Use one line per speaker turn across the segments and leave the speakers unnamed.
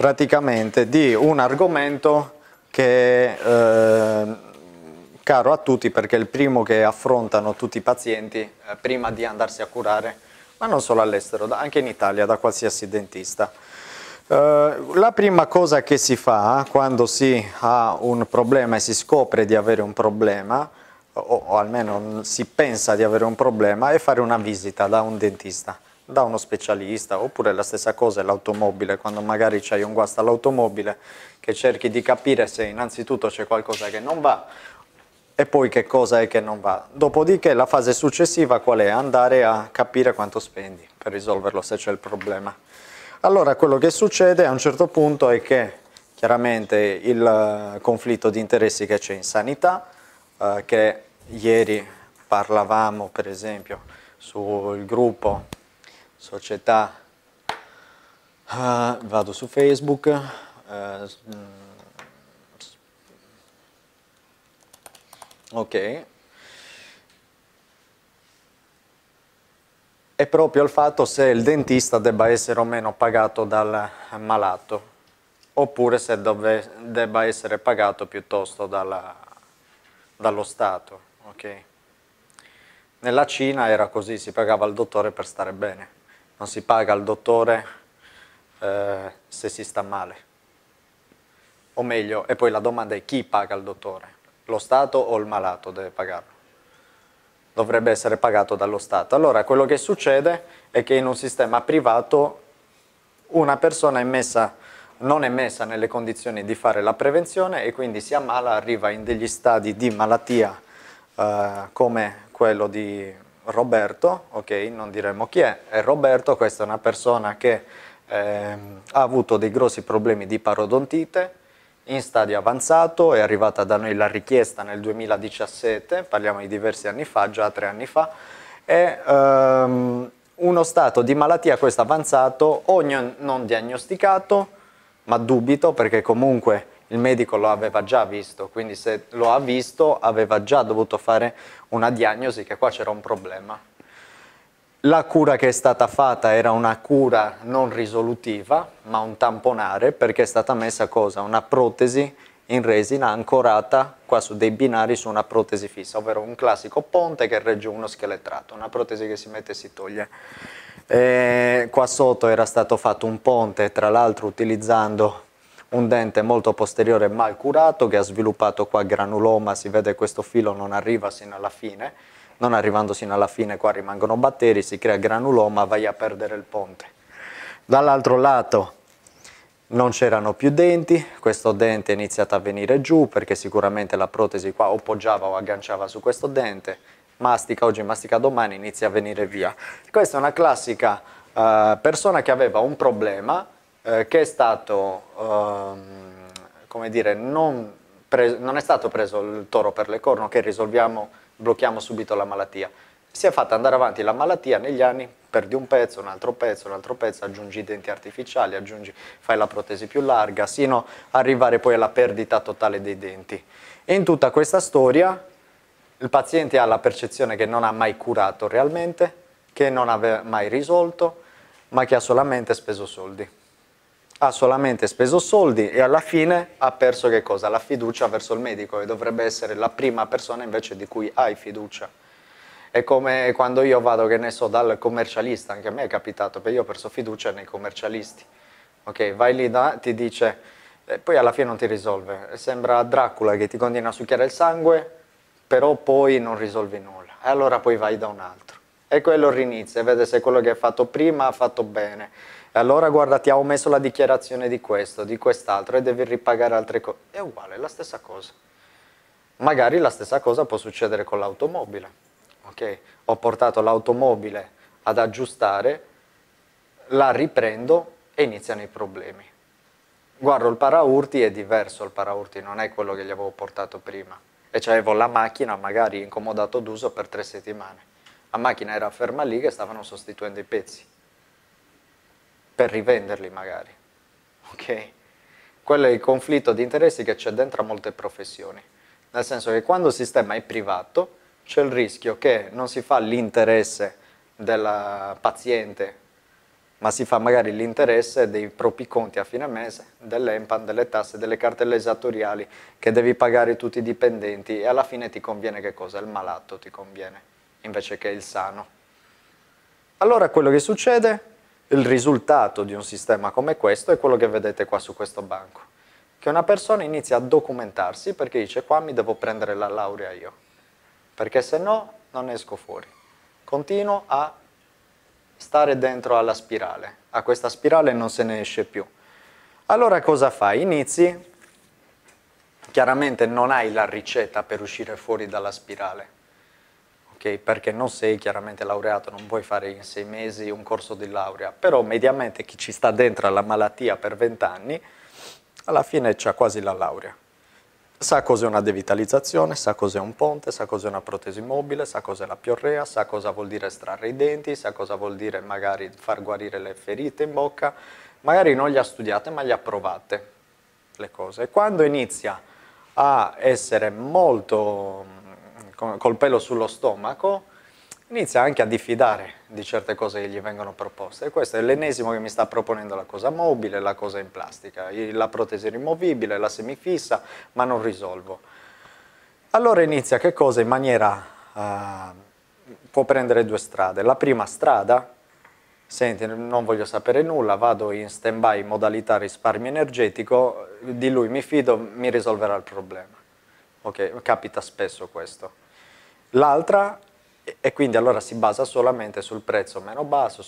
praticamente di un argomento che è eh, caro a tutti perché è il primo che affrontano tutti i pazienti eh, prima di andarsi a curare, ma non solo all'estero, anche in Italia, da qualsiasi dentista. Eh, la prima cosa che si fa quando si ha un problema e si scopre di avere un problema, o, o almeno si pensa di avere un problema, è fare una visita da un dentista da uno specialista, oppure la stessa cosa è l'automobile, quando magari c'hai un guasto all'automobile, che cerchi di capire se innanzitutto c'è qualcosa che non va, e poi che cosa è che non va. Dopodiché la fase successiva qual è? Andare a capire quanto spendi per risolverlo se c'è il problema. Allora quello che succede a un certo punto è che chiaramente il eh, conflitto di interessi che c'è in sanità, eh, che ieri parlavamo per esempio sul gruppo società, uh, vado su Facebook, uh, ok, è proprio il fatto se il dentista debba essere o meno pagato dal malato, oppure se dove, debba essere pagato piuttosto dalla, dallo Stato. Okay? Nella Cina era così, si pagava il dottore per stare bene non si paga al dottore eh, se si sta male. O meglio, e poi la domanda è chi paga il dottore? Lo Stato o il malato deve pagarlo? Dovrebbe essere pagato dallo Stato. Allora quello che succede è che in un sistema privato una persona è messa, non è messa nelle condizioni di fare la prevenzione e quindi si ammala, arriva in degli stadi di malattia eh, come quello di Roberto, ok, non diremo chi è, è Roberto, questa è una persona che eh, ha avuto dei grossi problemi di parodontite, in stadio avanzato, è arrivata da noi la richiesta nel 2017, parliamo di diversi anni fa, già tre anni fa, è ehm, uno stato di malattia questo avanzato o non diagnosticato, ma dubito perché comunque il medico lo aveva già visto, quindi se lo ha visto aveva già dovuto fare una diagnosi che qua c'era un problema. La cura che è stata fatta era una cura non risolutiva, ma un tamponare, perché è stata messa cosa? Una protesi in resina ancorata qua su dei binari su una protesi fissa, ovvero un classico ponte che regge uno scheletrato, una protesi che si mette e si toglie. E qua sotto era stato fatto un ponte, tra l'altro utilizzando un dente molto posteriore mal curato che ha sviluppato qua granuloma, si vede questo filo non arriva sino alla fine, non arrivando sino alla fine qua rimangono batteri, si crea granuloma, vai a perdere il ponte. Dall'altro lato non c'erano più denti, questo dente è iniziato a venire giù perché sicuramente la protesi qua o o agganciava su questo dente, mastica oggi, mastica domani, inizia a venire via. Questa è una classica uh, persona che aveva un problema, eh, che è stato, ehm, come dire, non, non, è stato preso il toro per le corna, che risolviamo, blocchiamo subito la malattia. Si è fatta andare avanti la malattia negli anni, perdi un pezzo, un altro pezzo, un altro pezzo, aggiungi i denti artificiali, aggiungi, fai la protesi più larga, sino ad arrivare poi alla perdita totale dei denti. E in tutta questa storia il paziente ha la percezione che non ha mai curato realmente, che non aveva mai risolto, ma che ha solamente speso soldi ha solamente speso soldi e alla fine ha perso che cosa? La fiducia verso il medico e dovrebbe essere la prima persona invece di cui hai fiducia. È come quando io vado, che ne so, dal commercialista, anche a me è capitato, perché io ho perso fiducia nei commercialisti. Ok, vai lì, da, ti dice, e poi alla fine non ti risolve. Sembra Dracula che ti continua a succhiare il sangue, però poi non risolvi nulla. E allora poi vai da un altro. E quello rinizia, vede se quello che hai fatto prima ha fatto bene allora guarda ti ha omesso la dichiarazione di questo, di quest'altro e devi ripagare altre cose. È uguale, è la stessa cosa. Magari la stessa cosa può succedere con l'automobile. Okay? Ho portato l'automobile ad aggiustare, la riprendo e iniziano i problemi. Guardo il paraurti, è diverso il paraurti, non è quello che gli avevo portato prima. E c'avevo la macchina magari incomodato d'uso per tre settimane. La macchina era ferma lì che stavano sostituendo i pezzi per rivenderli magari. Ok? Quello è il conflitto di interessi che c'è dentro a molte professioni. Nel senso che quando il sistema è privato c'è il rischio che non si fa l'interesse del paziente ma si fa magari l'interesse dei propri conti a fine mese, dell'EMPAN, delle tasse, delle cartelle esattoriali che devi pagare tutti i dipendenti e alla fine ti conviene che cosa? Il malato ti conviene, invece che il sano. Allora quello che succede, il risultato di un sistema come questo è quello che vedete qua su questo banco, che una persona inizia a documentarsi perché dice qua mi devo prendere la laurea io, perché se no non esco fuori. Continuo a stare dentro alla spirale, a questa spirale non se ne esce più. Allora cosa fai? Inizi, chiaramente non hai la ricetta per uscire fuori dalla spirale, okay? perché non sei chiaramente laureato, non puoi fare in sei mesi un corso di laurea, però mediamente chi ci sta dentro alla malattia per vent'anni, alla fine c'ha quasi la laurea sa cos'è una devitalizzazione, sa cos'è un ponte, sa cos'è una protesi mobile, sa cos'è la piorrea, sa cosa vuol dire estrarre i denti, sa cosa vuol dire magari far guarire le ferite in bocca, magari non le ha studiate ma le ha provate le cose. E quando inizia a essere molto col pelo sullo stomaco, inizia anche a diffidare di certe cose che gli vengono proposte e questo è l'ennesimo che mi sta proponendo la cosa mobile, la cosa in plastica, la protesi rimovibile, la semifissa, ma non risolvo. Allora inizia che cosa in maniera, uh, può prendere due strade. La prima strada, senti non voglio sapere nulla, vado in stand by modalità risparmio energetico, di lui mi fido, mi risolverà il problema. Ok, capita spesso questo. L'altra e quindi allora si basa solamente sul prezzo meno basso,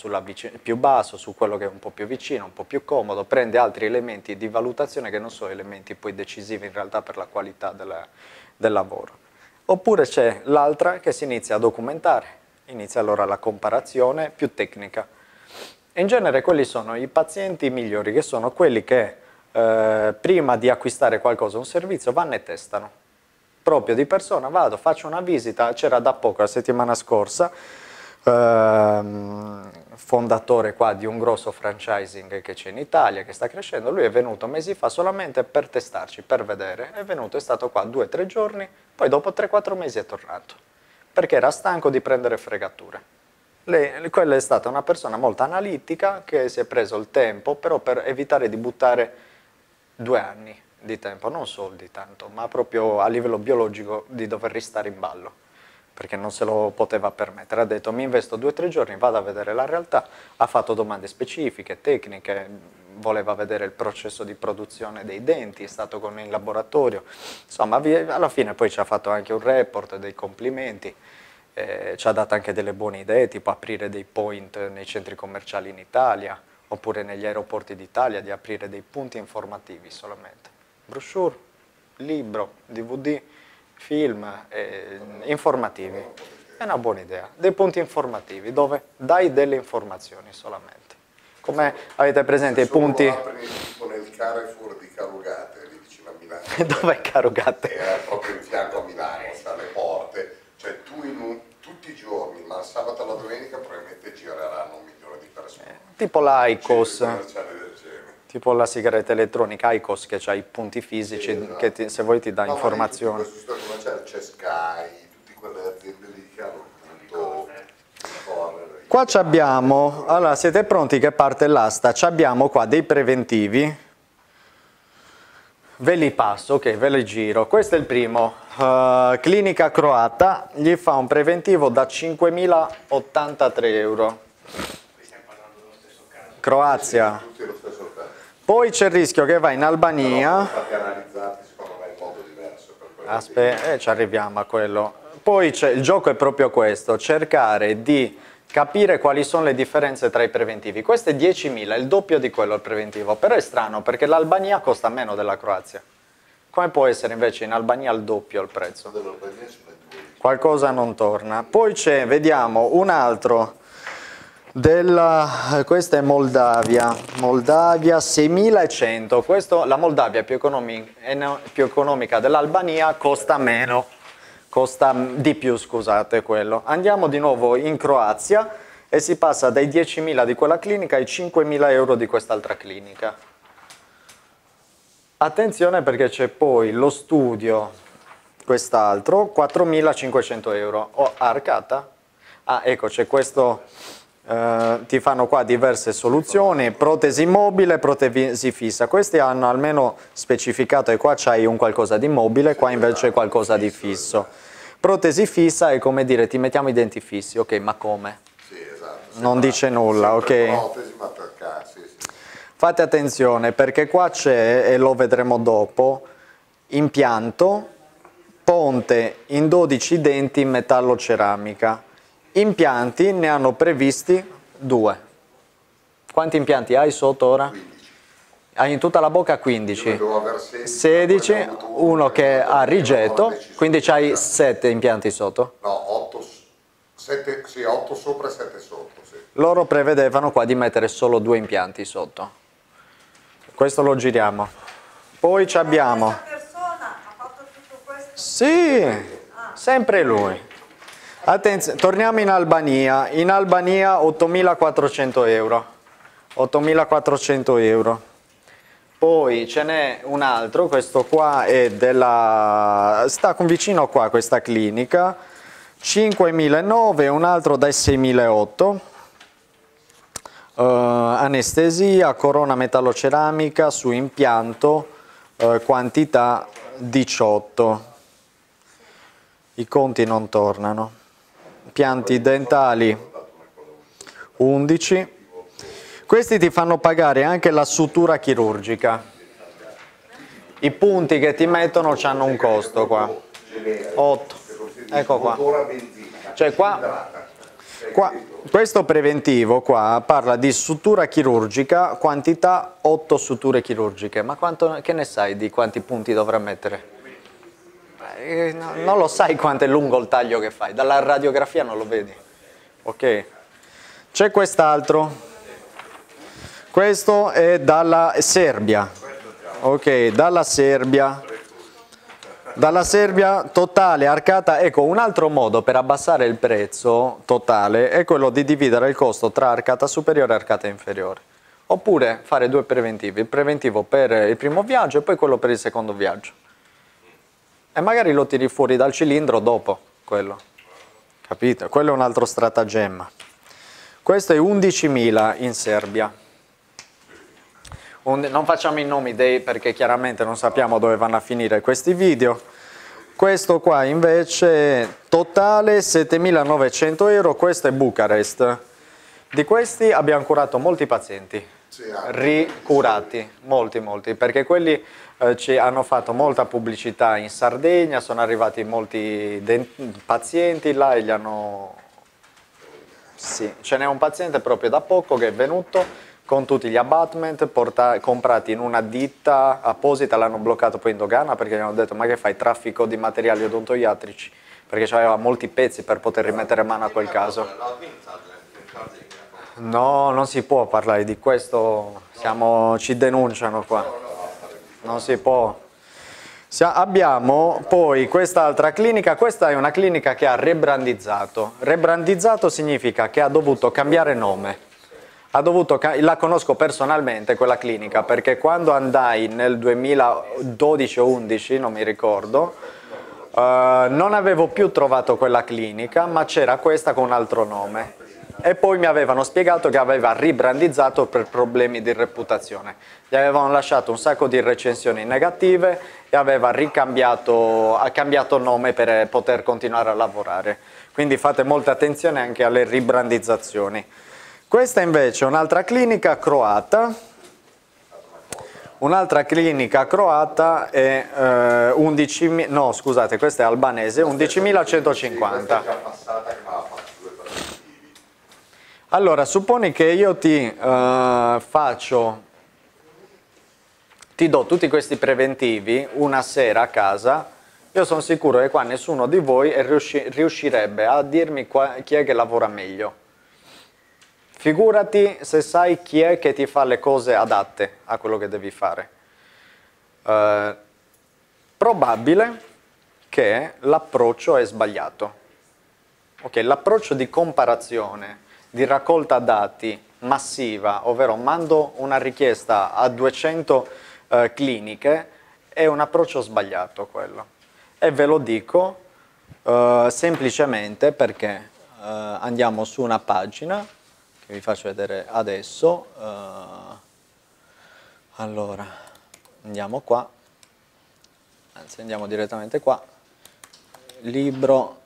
più basso, su quello che è un po' più vicino, un po' più comodo, prende altri elementi di valutazione che non sono elementi poi decisivi in realtà per la qualità del, del lavoro. Oppure c'è l'altra che si inizia a documentare, inizia allora la comparazione più tecnica. In genere quelli sono i pazienti migliori, che sono quelli che eh, prima di acquistare qualcosa, un servizio, vanno e testano proprio di persona, vado, faccio una visita, c'era da poco, la settimana scorsa, ehm, fondatore qua di un grosso franchising che c'è in Italia, che sta crescendo, lui è venuto mesi fa solamente per testarci, per vedere, è venuto, è stato qua due o tre giorni, poi dopo 3-4 mesi è tornato, perché era stanco di prendere fregature. Lei, quella è stata una persona molto analitica che si è preso il tempo, però per evitare di buttare due anni di tempo, non soldi tanto, ma proprio a livello biologico di dover restare in ballo, perché non se lo poteva permettere. Ha detto mi investo due o tre giorni, vado a vedere la realtà, ha fatto domande specifiche, tecniche, voleva vedere il processo di produzione dei denti, è stato con il laboratorio, insomma alla fine poi ci ha fatto anche un report, dei complimenti, eh, ci ha dato anche delle buone idee, tipo aprire dei point nei centri commerciali in Italia, oppure negli aeroporti d'Italia, di aprire dei punti informativi solamente brochure, libro, DVD, film eh, informativi. È una buona idea, dei punti informativi dove dai delle informazioni solamente. Come avete presente i punti...
tipo nel Carrefour di Carugate, lì vicino a Milano.
Dov'è Carugate?
Era proprio in fianco a Milano, sta alle porte. Cioè tu un, tutti i giorni, ma il sabato e la domenica probabilmente gireranno un milione di persone.
Eh, tipo l'Aicos. Cioè, tipo la sigaretta elettronica ICOS che ha i punti fisici esatto. che ti, se vuoi ti dà no, informazioni.
C'è Sky, tutte quelle aziende lì che hanno appunto
Qua abbiamo, allora siete pronti che parte l'asta, abbiamo qua dei preventivi, ve li passo, ok, ve li giro, questo è il primo, uh, clinica croata, gli fa un preventivo da 5.083 euro. Croazia. Poi c'è il rischio che vai in Albania. Aspetta, eh, ci arriviamo a quello. Poi il gioco è proprio questo, cercare di capire quali sono le differenze tra i preventivi. Questo è 10.000, il doppio di quello il preventivo, però è strano perché l'Albania costa meno della Croazia. Come può essere invece in Albania il doppio il prezzo? Qualcosa non torna. Poi c'è, vediamo, un altro della, questa è Moldavia, Moldavia 6100, Questo, la Moldavia più, economica, economica dell'Albania, costa meno, costa di più scusate quello. Andiamo di nuovo in Croazia e si passa dai 10.000 di quella clinica ai 5.000 euro di quest'altra clinica. Attenzione perché c'è poi lo studio, quest'altro, 4.500 euro. Oh, arcata? Ah, ecco, c'è questo eh, ti fanno qua diverse soluzioni, protesi mobile, protesi fissa. Questi hanno almeno specificato che qua c'hai un qualcosa di mobile, qua invece è qualcosa di fisso. Protesi fissa è come dire ti mettiamo i denti fissi, ok, ma come?
Sì, esatto.
Non dice nulla, ok?
Protesi, ma per cazzo, sì, sì.
Fate attenzione perché qua c'è, e lo vedremo dopo, impianto, ponte in 12 denti in metallo ceramica. Impianti ne hanno previsti due. Quanti impianti hai sotto ora?
15.
Hai in tutta la bocca
Io
15.
ne devo aver 16.
16,
poi ne ho avuto
uno che ha rigetto, quindi
cambiare.
7 impianti sotto.
No, 8, 7, sì, 8 sopra e 7 sotto, sì.
Loro prevedevano qua di mettere solo due impianti sotto. Questo lo giriamo. Poi ci abbiamo...
Questa persona ha fatto tutto questo.
Sì, sempre lui. Attenzione, torniamo in Albania. In Albania 8.400 euro. 8.400 euro. Poi ce n'è un altro, questo qua è della... sta vicino qua questa clinica, 5.900, un altro dai 6.800. Eh, anestesia, corona metalloceramica su impianto, eh, quantità 18. I conti non tornano. Pianti dentali 11. Questi ti fanno pagare anche la sutura chirurgica. I punti che ti mettono hanno un costo qua. 8. Ecco qua. Cioè qua, qua- questo preventivo qua parla di sutura chirurgica, quantità 8 suture chirurgiche. Ma quanto, che ne sai di quanti punti dovrà mettere? Eh, no- non lo sai quanto è lungo il taglio che fai, dalla radiografia non lo vedi. Ok. C'è quest'altro. Questo è dalla Serbia. Ok, dalla Serbia. Dalla Serbia totale, arcata, ecco un altro modo per abbassare il prezzo totale è quello di dividere il costo tra arcata superiore e arcata inferiore. Oppure fare due preventivi, il preventivo per il primo viaggio e poi quello per il secondo viaggio. E magari lo tiri fuori dal cilindro dopo quello. Capito? Quello è un altro stratagemma. Questo è 11.000 in Serbia. Un- non facciamo i nomi dei perché chiaramente non sappiamo dove vanno a finire questi video. Questo qua invece è totale 7.900 euro, questo è Bucarest. Di questi abbiamo curato molti pazienti, ricurati, molti molti, perché quelli eh, ci hanno fatto molta pubblicità in Sardegna, sono arrivati molti pazienti là e gli hanno... Sì, ce n'è un paziente proprio da poco che è venuto con tutti gli abbatment porta- comprati in una ditta apposita, l'hanno bloccato poi in dogana perché gli hanno detto ma che fai traffico di materiali odontoiatrici? Perché aveva molti pezzi per poter rimettere mano a quel caso. No, non si può parlare di questo, siamo- ci denunciano qua. Non si può. Abbiamo poi quest'altra clinica, questa è una clinica che ha rebrandizzato. Rebrandizzato significa che ha dovuto cambiare nome. Dovuto la conosco personalmente quella clinica perché quando andai nel 2012 o 11, non mi ricordo, eh, non avevo più trovato quella clinica, ma c'era questa con un altro nome. E poi mi avevano spiegato che aveva ribrandizzato per problemi di reputazione. Gli avevano lasciato un sacco di recensioni negative e aveva ricambiato, ha cambiato nome per poter continuare a lavorare. Quindi fate molta attenzione anche alle ribrandizzazioni. Questa invece è un'altra clinica croata. Un'altra clinica croata è eh, 11.000 no scusate, questa è albanese, 11.150.
Questa è già passata che mi aveva fatto due preventivi.
Allora, supponi che io ti eh, faccio, ti do tutti questi preventivi una sera a casa, io sono sicuro che qua nessuno di voi riusci- riuscirebbe a dirmi chi è che lavora meglio. Figurati se sai chi è che ti fa le cose adatte a quello che devi fare. Eh, probabile che l'approccio è sbagliato. Ok, l'approccio di comparazione, di raccolta dati massiva, ovvero mando una richiesta a 200 eh, cliniche, è un approccio sbagliato quello. E ve lo dico eh, semplicemente perché eh, andiamo su una pagina che vi faccio vedere adesso. Uh, allora, andiamo qua, anzi andiamo direttamente qua, libro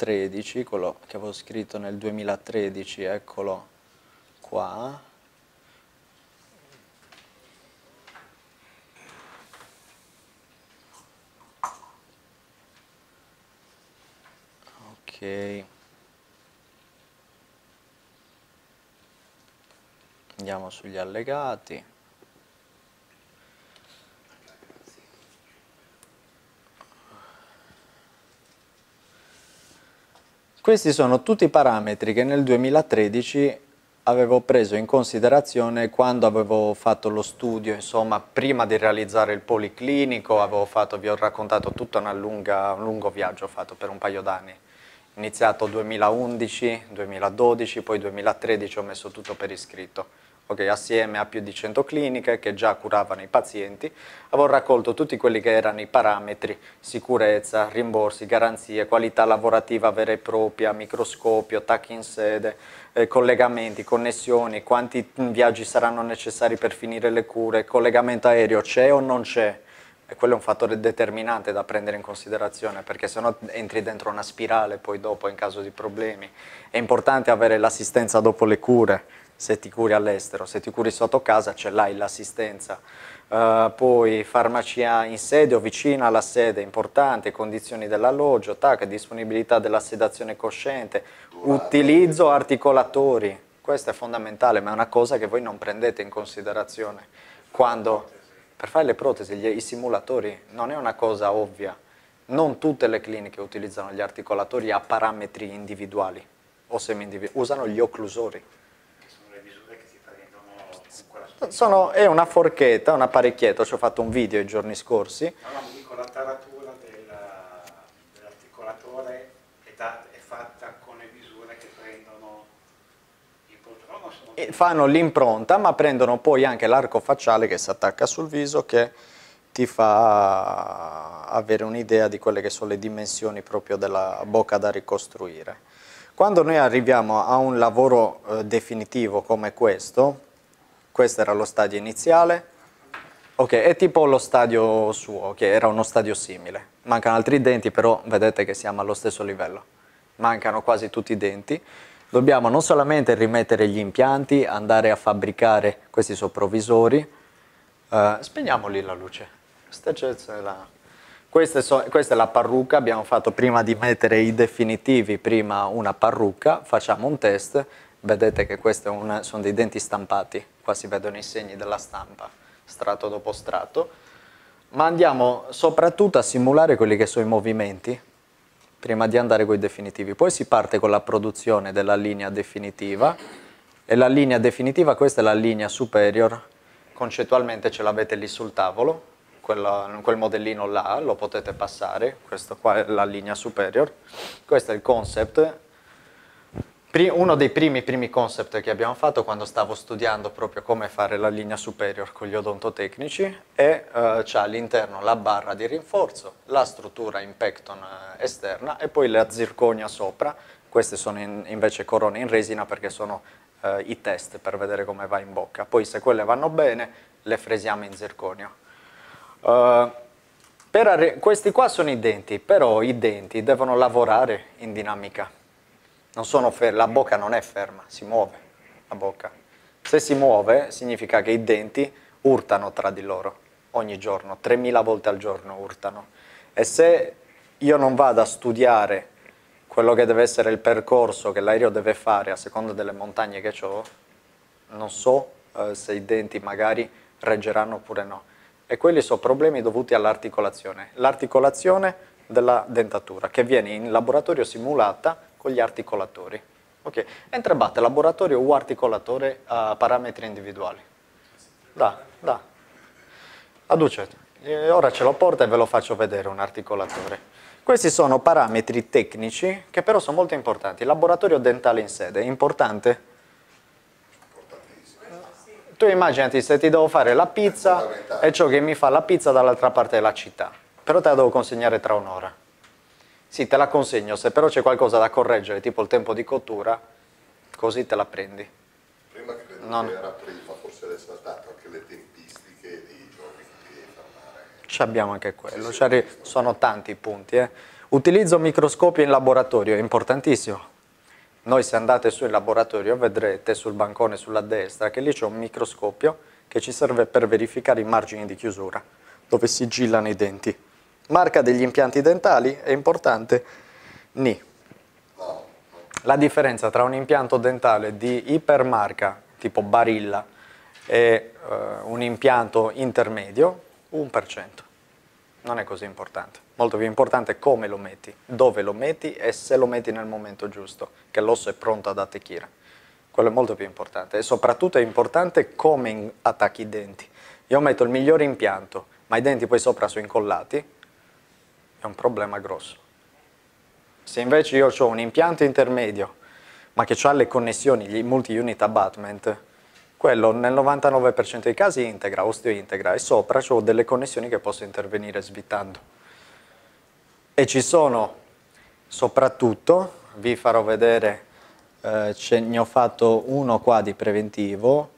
2013, quello che avevo scritto nel 2013, eccolo qua. Ok. Andiamo sugli allegati. Questi sono tutti i parametri che nel 2013 avevo preso in considerazione quando avevo fatto lo studio, insomma, prima di realizzare il policlinico, avevo fatto, vi ho raccontato tutto lunga, un lungo viaggio fatto per un paio d'anni. Iniziato 2011, 2012, poi 2013 ho messo tutto per iscritto okay, assieme a più di 100 cliniche che già curavano i pazienti, avevo raccolto tutti quelli che erano i parametri, sicurezza, rimborsi, garanzie, qualità lavorativa vera e propria, microscopio, TAC in sede, eh, collegamenti, connessioni, quanti viaggi saranno necessari per finire le cure, collegamento aereo c'è o non c'è, e quello è un fattore determinante da prendere in considerazione perché se no entri dentro una spirale poi dopo in caso di problemi. È importante avere l'assistenza dopo le cure, se ti curi all'estero, se ti curi sotto casa ce l'hai l'assistenza. Uh, poi farmacia in sede o vicina alla sede, importante, condizioni dell'alloggio, disponibilità della sedazione cosciente, utilizzo articolatori, questo è fondamentale, ma è una cosa che voi non prendete in considerazione. Quando, per fare le protesi, gli, i simulatori non è una cosa ovvia, non tutte le cliniche utilizzano gli articolatori a parametri individuali o semi-individuali, usano gli occlusori sono, è una forchetta, un apparecchietto, ci ho fatto un video i giorni scorsi.
No, no, dico la taratura dell'articolatore è, è, fatta con le misure che prendono il poltrono?
Fanno l'impronta, ma prendono poi anche l'arco facciale che si attacca sul viso che ti fa avere un'idea di quelle che sono le dimensioni proprio della bocca da ricostruire. Quando noi arriviamo a un lavoro eh, definitivo come questo, questo era lo stadio iniziale, ok, è tipo lo stadio suo, che era uno stadio simile. Mancano altri denti, però vedete che siamo allo stesso livello. Mancano quasi tutti i denti. Dobbiamo non solamente rimettere gli impianti, andare a fabbricare questi soprovvisori. Uh, spegniamoli la luce. Questa, so, questa è la parrucca, abbiamo fatto prima di mettere i definitivi, prima una parrucca, facciamo un test, vedete che questi sono dei denti stampati, qua si vedono i segni della stampa, strato dopo strato, ma andiamo soprattutto a simulare quelli che sono i movimenti prima di andare con i definitivi. Poi si parte con la produzione della linea definitiva e la linea definitiva, questa è la linea superior, concettualmente ce l'avete lì sul tavolo, quella, quel modellino là lo potete passare, questa qua è la linea superior, questo è il concept uno dei primi, primi concept che abbiamo fatto quando stavo studiando proprio come fare la linea superior con gli odontotecnici è uh, c'è all'interno la barra di rinforzo, la struttura in pecton uh, esterna e poi la zirconia sopra, queste sono in, invece corone in resina perché sono uh, i test per vedere come va in bocca, poi se quelle vanno bene le fresiamo in zirconio. questi qua sono i denti, però i denti devono lavorare in dinamica la bocca non è ferma, si muove la bocca. Se si muove significa che i denti urtano tra di loro ogni giorno, 3000 volte al giorno urtano. E se io non vado a studiare quello che deve essere il percorso che l'aereo deve fare a seconda delle montagne che ho, non so eh, se i denti magari reggeranno oppure no. E quelli sono problemi dovuti all'articolazione. L'articolazione della dentatura che viene in laboratorio simulata con gli articolatori. Ok, entra batte laboratorio o articolatore a parametri individuali. Da, da. Aduce, ora ce lo porta e ve lo faccio vedere un articolatore. Questi sono parametri tecnici che però sono molto importanti. laboratorio dentale in sede importante? Tu immaginati se ti devo fare la pizza e ciò che mi fa la pizza dall'altra parte della città, però te la devo consegnare tra un'ora. Sì, te la consegno, se però c'è qualcosa da correggere, tipo il tempo di cottura, così te la prendi.
Prima credo
No,
che era prima, forse adesso è saltato anche le tempistiche dei giorni che devi fermare.
Ci abbiamo anche quello,
Sì, sì,
sono tanti punti. eh. Utilizzo microscopio in laboratorio, è importantissimo. Noi se andate su in laboratorio vedrete sul bancone sulla destra che lì c'è un microscopio che ci serve per verificare i margini di chiusura, dove sigillano i denti. Marca degli impianti dentali è importante. Ni. La differenza tra un impianto dentale di ipermarca, tipo Barilla, e eh, un impianto intermedio, 1%. Non è così importante. Molto più importante è come lo metti, dove lo metti e se lo metti nel momento giusto, che l'osso è pronto ad attecchire. Quello è molto più importante. E soprattutto è importante come attacchi i denti. Io metto il migliore impianto, ma i denti poi sopra sono incollati, è un problema grosso. Se invece io ho un impianto intermedio, ma che ha le connessioni, gli multi-unit abutment, quello nel 99% dei casi integra, osteo integra, e sopra ho delle connessioni che posso intervenire svitando. E ci sono, soprattutto, vi farò vedere, eh, ne ho fatto uno qua di preventivo,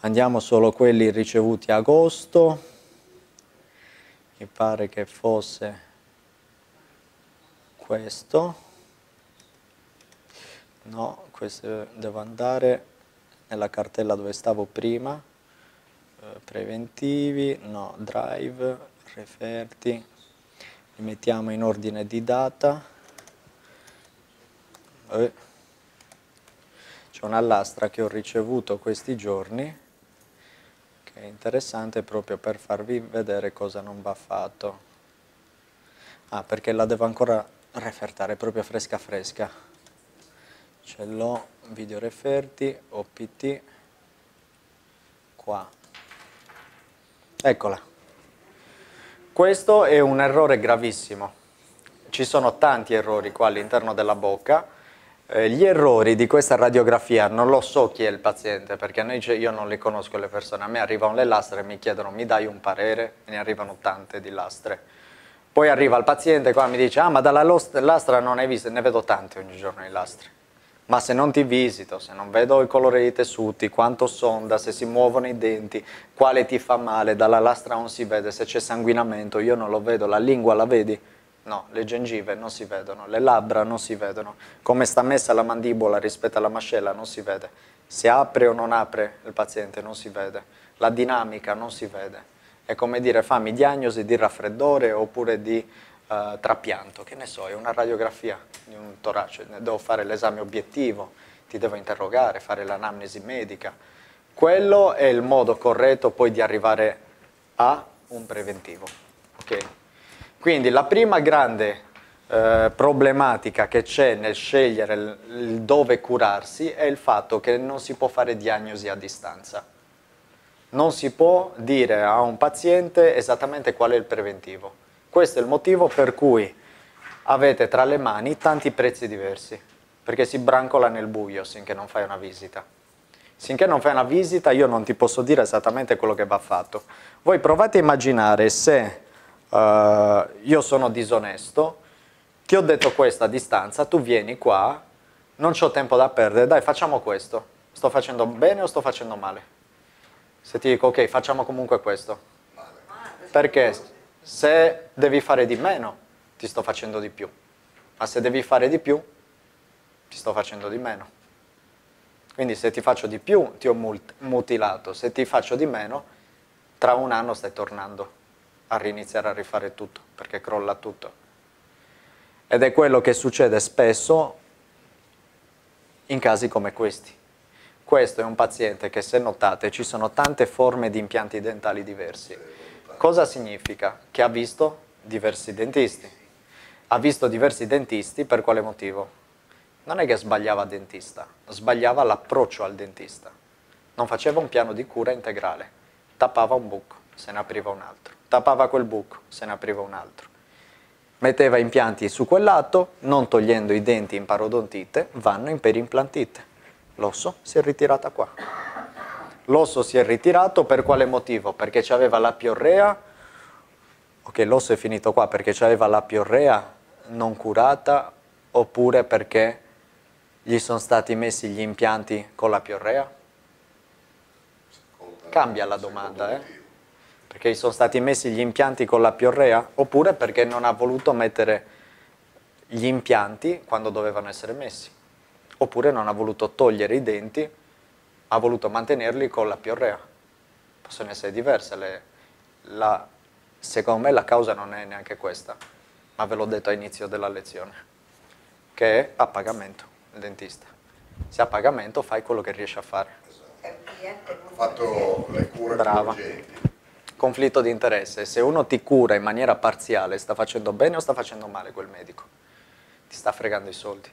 andiamo solo quelli ricevuti agosto, mi pare che fosse questo. No, questo devo andare nella cartella dove stavo prima. Eh, preventivi, no, drive, referti. Li mettiamo in ordine di data. Eh. c'è una lastra che ho ricevuto questi giorni che è interessante proprio per farvi vedere cosa non va fatto. Ah, perché la devo ancora refertare, proprio fresca fresca. Ce l'ho, video referti, OPT, qua. Eccola. Questo è un errore gravissimo. Ci sono tanti errori qua all'interno della bocca. Eh, gli errori di questa radiografia non lo so chi è il paziente, perché noi- io non le conosco le persone. A me arrivano le lastre e mi chiedono mi dai un parere, e ne arrivano tante di lastre. Poi arriva il paziente qua e mi dice, ah ma dalla lastra non hai visto, ne vedo tante ogni giorno di lastre. Ma se non ti visito, se non vedo il colore dei tessuti, quanto sonda, se si muovono i denti, quale ti fa male, dalla lastra non si vede, se c'è sanguinamento, io non lo vedo, la lingua la vedi? No, le gengive non si vedono, le labbra non si vedono, come sta messa la mandibola rispetto alla mascella non si vede, se apre o non apre il paziente non si vede, la dinamica non si vede. È come dire fammi diagnosi di raffreddore oppure di eh, trapianto, che ne so, è una radiografia di un torace, devo fare l'esame obiettivo, ti devo interrogare, fare l'anamnesi medica. Quello è il modo corretto poi di arrivare a un preventivo. ok? Quindi la prima grande eh, problematica che c'è nel scegliere il, il dove curarsi è il fatto che non si può fare diagnosi a distanza non si può dire a un paziente esattamente qual è il preventivo. Questo è il motivo per cui avete tra le mani tanti prezzi diversi, perché si brancola nel buio finché non fai una visita. Finché non fai una visita io non ti posso dire esattamente quello che va fatto. Voi provate a immaginare se eh, io sono disonesto, ti ho detto questo a distanza, tu vieni qua, non ho tempo da perdere, dai facciamo questo, sto facendo bene o sto facendo male? Se ti dico ok, facciamo comunque questo. Perché se devi fare di meno, ti sto facendo di più. Ma se devi fare di più, ti sto facendo di meno. Quindi se ti faccio di più, ti ho mutilato. Se ti faccio di meno, tra un anno stai tornando a riniziare a rifare tutto, perché crolla tutto. Ed è quello che succede spesso in casi come questi. Questo è un paziente che se notate ci sono tante forme di impianti dentali diversi. Cosa significa? Che ha visto diversi dentisti. Ha visto diversi dentisti per quale motivo? Non è che sbagliava dentista, sbagliava l'approccio al dentista. Non faceva un piano di cura integrale. Tappava un buco, se ne apriva un altro. Tappava quel buco, se ne apriva un altro. Metteva impianti su quel lato, non togliendo i denti in parodontite, vanno in perimplantite. L'osso si è ritirata qua. L'osso si è ritirato per quale motivo? Perché c'aveva la piorrea, ok l'osso è finito qua perché c'aveva la piorrea non curata oppure perché gli sono stati messi gli impianti con la piorrea? Cambia la domanda, eh? Perché gli sono stati messi gli impianti con la piorrea? Oppure perché non ha voluto mettere gli impianti quando dovevano essere messi? Oppure non ha voluto togliere i denti, ha voluto mantenerli con la piorrea? Possono essere diverse. le- la- secondo me la causa non è neanche questa, ma ve l'ho detto all'inizio della lezione, che è a pagamento, il dentista. Se a pagamento fai quello che riesci a fare.
Cliente
Ho fatto le cure
Brava.
urgenti.
conflitto di interesse. Se uno ti cura in maniera parziale, sta facendo bene o sta facendo male quel medico? Ti sta fregando i soldi.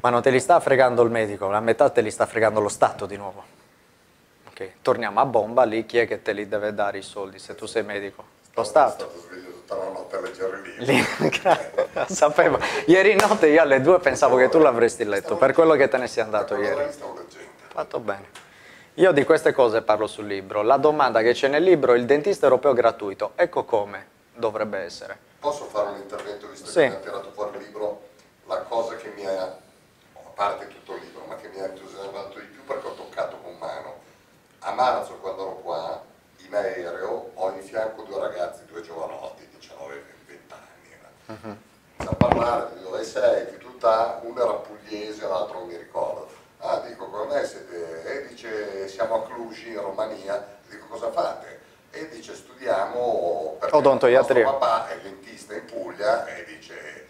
Ma non te li sta fregando il medico, la metà te li sta fregando lo Stato di nuovo. Ok, Torniamo a bomba, lì chi è che te li deve dare i soldi se tu sei medico? Lo Stato.
tutta la notte a leggere i libri.
Lì, sapevo. Ieri notte io alle due pensavo che tu l'avresti letto, per quello che te ne sei andato ieri. Fatto bene. Io di queste cose parlo sul libro. La domanda che c'è nel libro è il dentista europeo gratuito. Ecco come dovrebbe essere.
Posso fare un intervento visto
Sì.
che mi ha tirato fuori il libro? La cosa che mi ha, parte tutto il libro, ma che mi ha entusiasmato di più perché ho toccato con mano. A marzo, quando ero qua, in aereo, ho in fianco due ragazzi, due giovanotti, 19 e 20 anni.
Mhm.
A parlare di dove sei, di tutta, uno era pugliese, l'altro non mi ricordo. Ah, dico, come me siete? E dice, siamo a Cluj, in Romania. Dico, cosa fate? E dice, studiamo perché
Odontoiatria.
papà è dentista in Puglia e dice,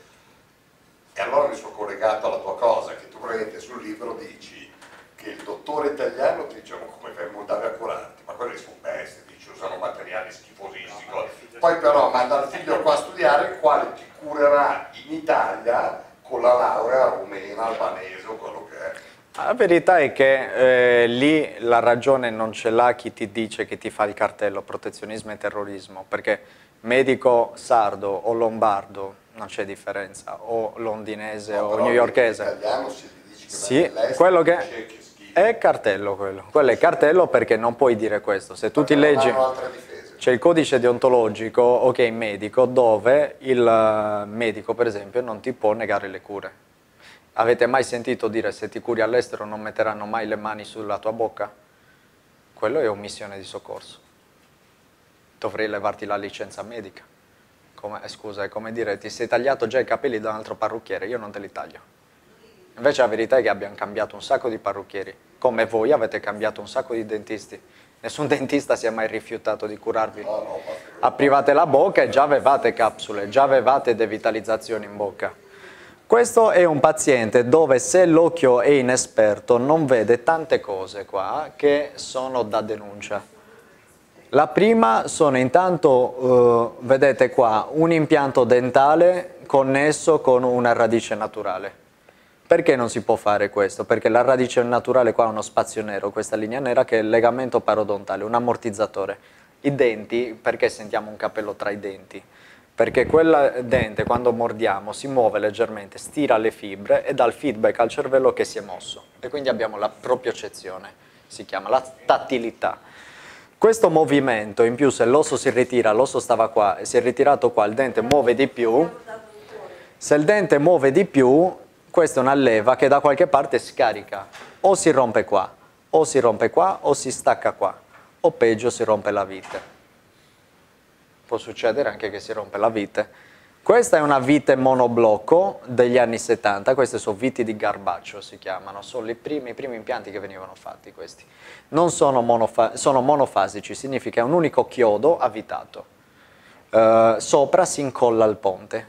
e allora mi sono collegato alla tua cosa, che tu praticamente sul libro dici che il dottore italiano ti dice, ma come fai a andare a curarti? Ma quelli sono bestie, dici, usano materiali schifosissimi. Poi però manda il figlio qua a studiare, il quale ti curerà in Italia con la laurea rumena, albanese o quello che è.
La verità è che eh, lì la ragione non ce l'ha chi ti dice che ti fa il cartello protezionismo e terrorismo, perché medico sardo o lombardo non c'è differenza, o londinese
No,
o newyorkese.
L'italiano si dice che
Sì, quello che è cartello quello. Quello è cartello perché non puoi dire questo. Se tu ti leggi... C'è il codice deontologico, ok, medico, dove il eh, medico, per esempio, non ti può negare le cure. Avete mai sentito dire se ti curi all'estero non metteranno mai le mani sulla tua bocca? Quello è omissione di soccorso. Dovrei levarti la licenza medica. Come, eh, scusa, è come dire ti sei tagliato già i capelli da un altro parrucchiere, io non te li taglio. Invece la verità è che abbiamo cambiato un sacco di parrucchieri, come voi avete cambiato un sacco di dentisti. Nessun dentista si è mai rifiutato di curarvi. Aprivate la bocca e già avevate capsule, già avevate devitalizzazioni in bocca. Questo è un paziente dove se l'occhio è inesperto non vede tante cose qua che sono da denuncia. La prima sono intanto, eh, vedete qua, un impianto dentale connesso con una radice naturale. Perché non si può fare questo? Perché la radice naturale qua ha uno spazio nero, questa linea nera che è il legamento parodontale, un ammortizzatore. I denti, perché sentiamo un capello tra i denti? Perché quel dente quando mordiamo si muove leggermente, stira le fibre e dà il feedback al cervello che si è mosso. E quindi abbiamo la propiocezione, si chiama la tattilità. Questo movimento, in più se l'osso si ritira, l'osso stava qua e si è ritirato qua, il dente muove di più, se il dente muove di più, questa è una leva che da qualche parte scarica, o si rompe qua, o si rompe qua, o si stacca qua, o peggio si rompe la vite. Può succedere anche che si rompe la vite. Questa è una vite monoblocco degli anni 70, queste sono viti di garbaccio si chiamano, sono i primi, i primi impianti che venivano fatti questi. Non sono, monofa- sono monofasici, significa un unico chiodo avvitato. Eh, sopra si incolla il ponte.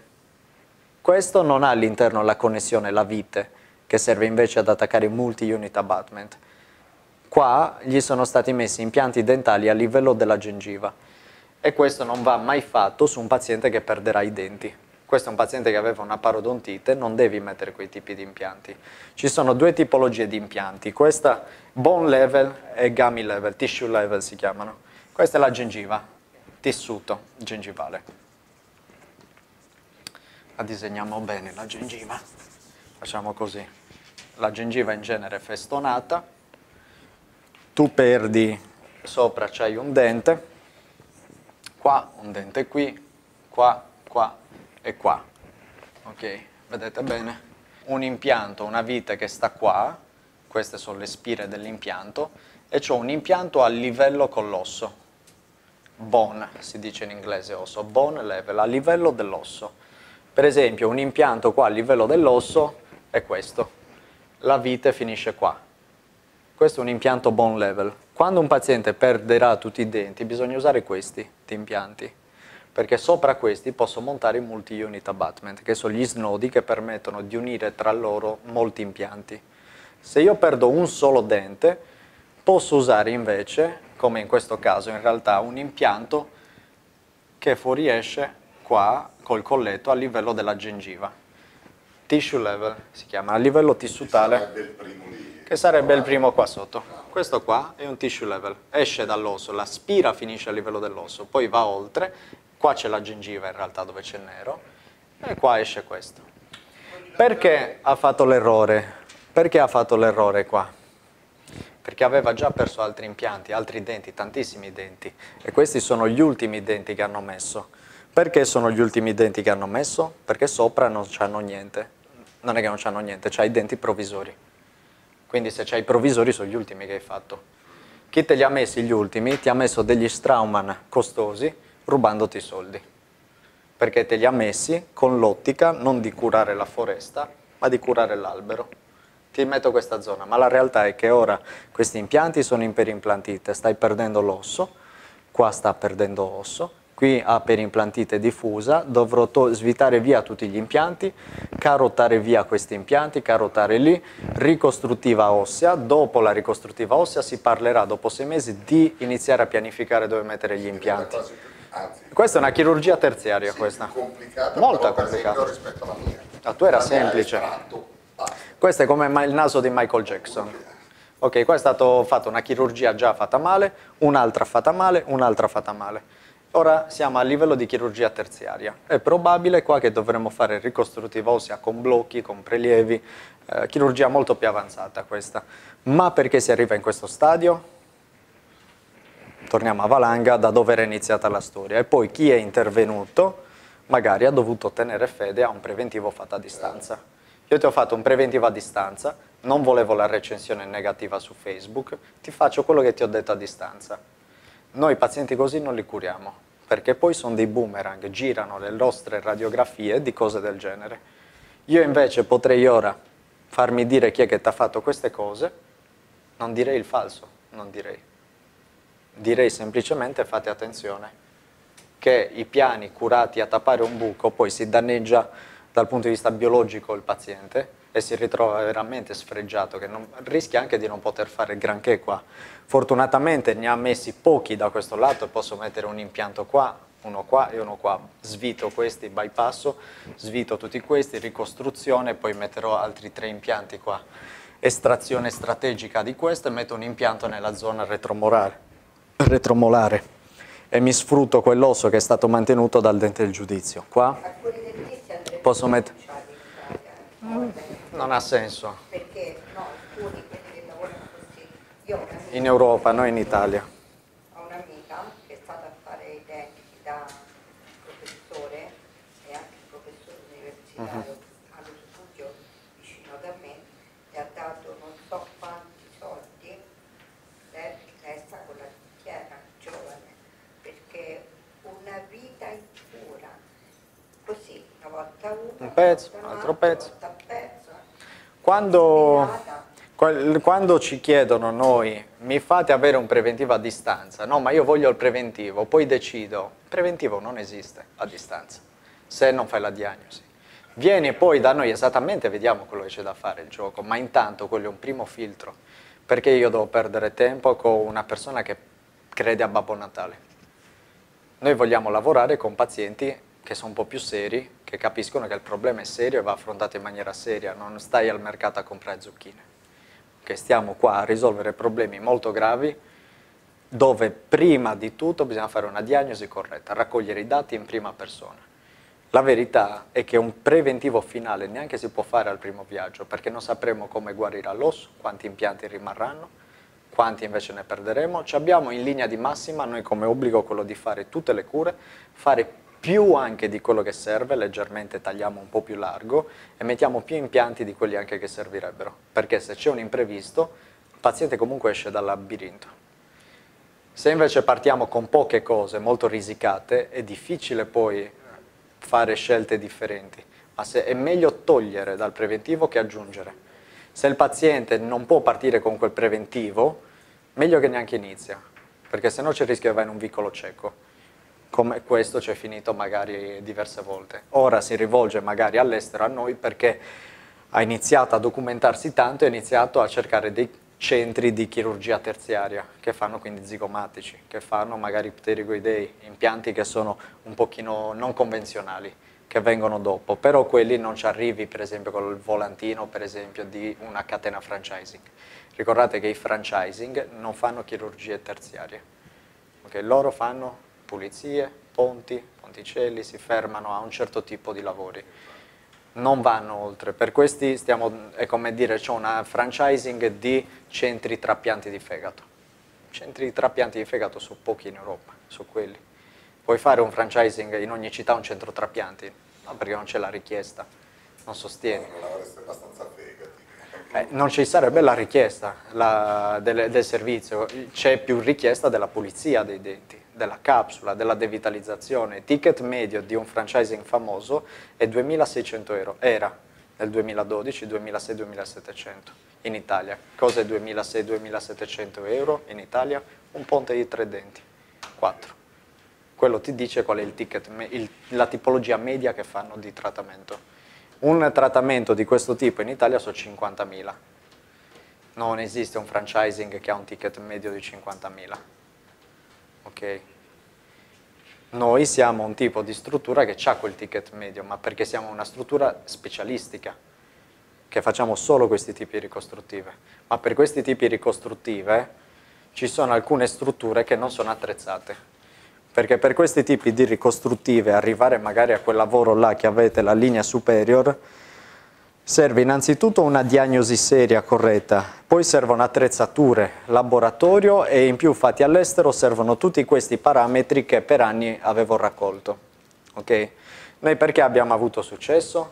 Questo non ha all'interno la connessione, la vite, che serve invece ad attaccare multi-unit abutment. Qua gli sono stati messi impianti dentali a livello della gengiva e questo non va mai fatto su un paziente che perderà i denti. Questo è un paziente che aveva una parodontite, non devi mettere quei tipi di impianti. Ci sono due tipologie di impianti, questa bone level e gummy level, tissue level si chiamano. Questa è la gengiva, tessuto gengivale. La disegniamo bene la gengiva. Facciamo così. La gengiva in genere è festonata, tu perdi, sopra c'hai un dente, qua un dente qui, qua, qua e qua. Ok, vedete bene? un impianto, una vite che sta qua, queste sono le spire dell'impianto, e ho un impianto a livello con l'osso. Bone, si dice in inglese osso, bone level, a livello dell'osso. Per esempio un impianto qua a livello dell'osso è questo, la vite finisce qua. Questo è un impianto bone level. Quando un paziente perderà tutti i denti bisogna usare questi impianti, perché sopra questi posso montare i multi-unit abutment, che sono gli snodi che permettono di unire tra loro molti impianti. Se io perdo un solo dente, posso usare invece, come in questo caso in realtà, un impianto che fuoriesce qua col colletto a livello della gengiva. Tissue level si chiama, a livello tissutale. Che sarebbe il primo qua sotto. Questo qua è un tissue level, esce dall'osso, la spira finisce a livello dell'osso, poi va oltre, qua c'è la gengiva in realtà dove c'è il nero, e qua esce questo. Perché ha fatto l'errore? Perché ha fatto l'errore qua? Perché aveva già perso altri impianti, altri denti, tantissimi denti, e questi sono gli ultimi denti che hanno messo. Perché sono gli ultimi denti che hanno messo? Perché sopra non c'hanno niente. Non è che non c'hanno niente, c'hai i denti provvisori. Quindi se c'hai i provvisori sono gli ultimi che hai fatto. Chi te li ha messi gli ultimi? Ti ha messo degli Straumann costosi rubandoti i soldi. Perché te li ha messi con l'ottica non di curare la foresta, ma di curare l'albero. Ti metto questa zona, ma la realtà è che ora questi impianti sono in perimplantite, stai perdendo l'osso, qua sta perdendo osso, qui ha perimplantite diffusa, dovrò svitare via tutti gli impianti, carottare via questi impianti, carottare lì, ricostruttiva ossea, dopo la ricostruttiva ossea si parlerà dopo sei mesi di iniziare a pianificare dove mettere gli impianti.
Anzi,
Questa è una chirurgia terziaria
sì,
questa.
complicata,
Molto
per
complicata.
rispetto alla mia.
La tua era
La
semplice. Questo è come il naso di Michael Jackson. Ok, qua è stato fatto una chirurgia già fatta male, un'altra fatta male, un'altra fatta male. Ora siamo a livello di chirurgia terziaria. È probabile qua che dovremmo fare ricostruttiva ossea con blocchi, con prelievi, eh, chirurgia molto più avanzata questa. Ma perché si arriva in questo stadio? Torniamo a Valanga, da dove era iniziata la storia. E poi chi è intervenuto magari ha dovuto tenere fede a un preventivo fatto a distanza. Io ti ho fatto un preventivo a distanza, non volevo la recensione negativa su Facebook, ti faccio quello che ti ho detto a distanza. Noi pazienti così non li curiamo, perché poi sono dei boomerang, girano le nostre radiografie di cose del genere. Io invece potrei ora farmi dire chi è che ti ha fatto queste cose, non direi il falso, non direi. Direi semplicemente fate attenzione che i piani curati a tappare un buco poi si danneggia dal punto di vista biologico il paziente e si ritrova veramente sfregiato, che non, rischia anche di non poter fare granché qua. Fortunatamente ne ha messi pochi da questo lato e posso mettere un impianto qua, uno qua e uno qua. Svito questi, bypasso, svito tutti questi, ricostruzione, poi metterò altri tre impianti qua. Estrazione strategica di questo e metto un impianto nella zona retromolare, retromolare e mi sfrutto quell'osso che è stato mantenuto dal dente del giudizio. Qua Posso met- non ha senso.
perché no, alcuni quelli che lavorano così. Io
In Europa, non in Italia.
ho un'amica che è stata a fare i denti da professore e anche professore universitario allo studio vicino da me e ha dato non so quanti soldi lei resta con la chiara giovane perché una vita in cura così una volta uno
Un pezzo, un altro pezzo Quando, quando ci chiedono noi, mi fate avere un preventivo a distanza, no, ma io voglio il preventivo, poi decido, il preventivo non esiste a distanza, se non fai la diagnosi. Vieni poi da noi esattamente, vediamo quello che c'è da fare il gioco, ma intanto quello è un primo filtro, perché io devo perdere tempo con una persona che crede a Babbo Natale. Noi vogliamo lavorare con pazienti che sono un po' più seri, che capiscono che il problema è serio e va affrontato in maniera seria, non stai al mercato a comprare zucchine. Che stiamo qua a risolvere problemi molto gravi dove prima di tutto bisogna fare una diagnosi corretta, raccogliere i dati in prima persona. La verità è che un preventivo finale neanche si può fare al primo viaggio perché non sapremo come guarirà l'osso, quanti impianti rimarranno, quanti invece ne perderemo. Ci abbiamo in linea di massima noi come obbligo quello di fare tutte le cure, fare più anche di quello che serve, leggermente tagliamo un po' più largo e mettiamo più impianti di quelli anche che servirebbero, perché se c'è un imprevisto il paziente comunque esce dal labirinto. Se invece partiamo con poche cose molto risicate è difficile poi fare scelte differenti, ma è meglio togliere dal preventivo che aggiungere. Se il paziente non può partire con quel preventivo, meglio che neanche inizia, perché sennò c'è il rischio che va in un vicolo cieco come questo c'è finito magari diverse volte. Ora si rivolge magari all'estero a noi perché ha iniziato a documentarsi tanto e ha iniziato a cercare dei centri di chirurgia terziaria che fanno quindi zigomatici, che fanno magari pterigoidei, impianti che sono un pochino non convenzionali, che vengono dopo, però quelli non ci arrivi per esempio con il volantino per esempio di una catena franchising. Ricordate che i franchising non fanno chirurgie terziarie, okay? loro fanno pulizie, ponti, ponticelli, si fermano a un certo tipo di lavori. Non vanno oltre, per questi stiamo, è come dire, c'è una franchising di centri trapianti di fegato. Centri trapianti di fegato su pochi in Europa, su quelli. Puoi fare un franchising in ogni città un centro trapianti? No, perché non c'è la richiesta, non sostieni. Eh, non ci sarebbe la richiesta la, del, del servizio, c'è più richiesta della pulizia dei denti della capsula, della devitalizzazione, ticket medio di un franchising famoso è 2.600 euro, era nel 2012 2.600-2.700 in Italia. Cosa è 2.600-2.700 euro in Italia? Un ponte di tre denti, 4. Quello ti dice qual è il ticket, il, la tipologia media che fanno di trattamento. Un trattamento di questo tipo in Italia sono 50.000. Non esiste un franchising che ha un ticket medio di 50.000 ok? Noi siamo un tipo di struttura che ha quel ticket medio, ma perché siamo una struttura specialistica, che facciamo solo questi tipi ricostruttive. Ma per questi tipi ricostruttive ci sono alcune strutture che non sono attrezzate, perché per questi tipi di ricostruttive arrivare magari a quel lavoro là che avete la linea superior Serve innanzitutto una diagnosi seria, corretta, poi servono attrezzature, laboratorio e in più fatti all'estero servono tutti questi parametri che per anni avevo raccolto. Okay? Noi perché abbiamo avuto successo?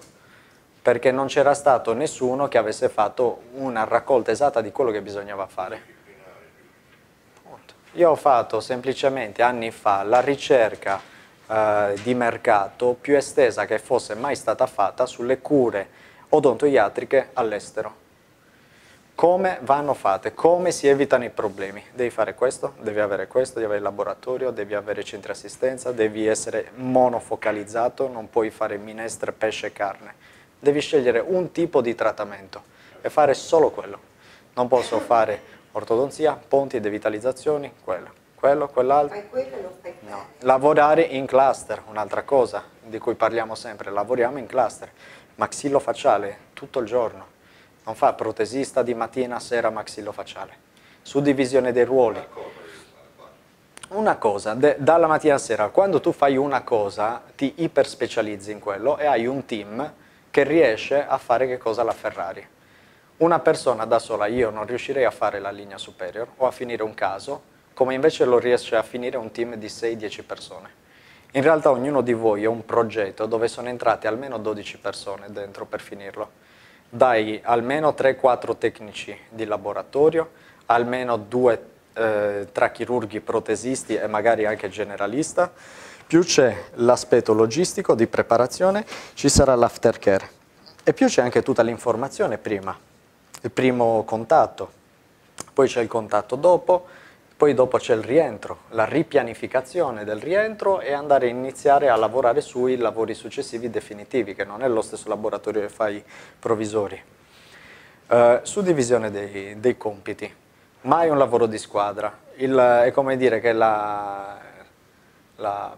Perché non c'era stato nessuno che avesse fatto una raccolta esatta di quello che bisognava fare. Io ho fatto semplicemente anni fa la ricerca eh, di mercato più estesa che fosse mai stata fatta sulle cure odontoiatriche all'estero. Come vanno fatte? Come si evitano i problemi? Devi fare questo, devi avere questo, devi avere il laboratorio, devi avere centri assistenza, devi essere monofocalizzato, non puoi fare minestre, pesce e carne. Devi scegliere un tipo di trattamento e fare solo quello. Non posso fare ortodonzia, ponti, devitalizzazioni, quello, quello, quell'altro.
Fai quello e lo fai
No. Lavorare in cluster, un'altra cosa di cui parliamo sempre, lavoriamo in cluster maxillofacciale tutto il giorno, non fa protesista di mattina a sera maxillofacciale, suddivisione dei ruoli. Una cosa, dalla mattina a sera, quando tu fai una cosa ti iperspecializzi in quello e hai un team che riesce a fare che cosa la Ferrari. Una persona da sola, io non riuscirei a fare la linea superior o a finire un caso, come invece lo riesce a finire un team di 6-10 persone. In realtà ognuno di voi ha un progetto dove sono entrate almeno 12 persone dentro per finirlo. Dai almeno 3-4 tecnici di laboratorio, almeno 2 eh, tra chirurghi protesisti e magari anche generalista, più c'è l'aspetto logistico di preparazione, ci sarà l'aftercare. E più c'è anche tutta l'informazione prima, il primo contatto, poi c'è il contatto dopo, poi dopo c'è il rientro, la ripianificazione del rientro e andare a iniziare a lavorare sui lavori successivi definitivi, che non è lo stesso laboratorio che fai provvisori. Uh, suddivisione dei, dei, compiti, mai un lavoro di squadra. Il, è come dire che la, la,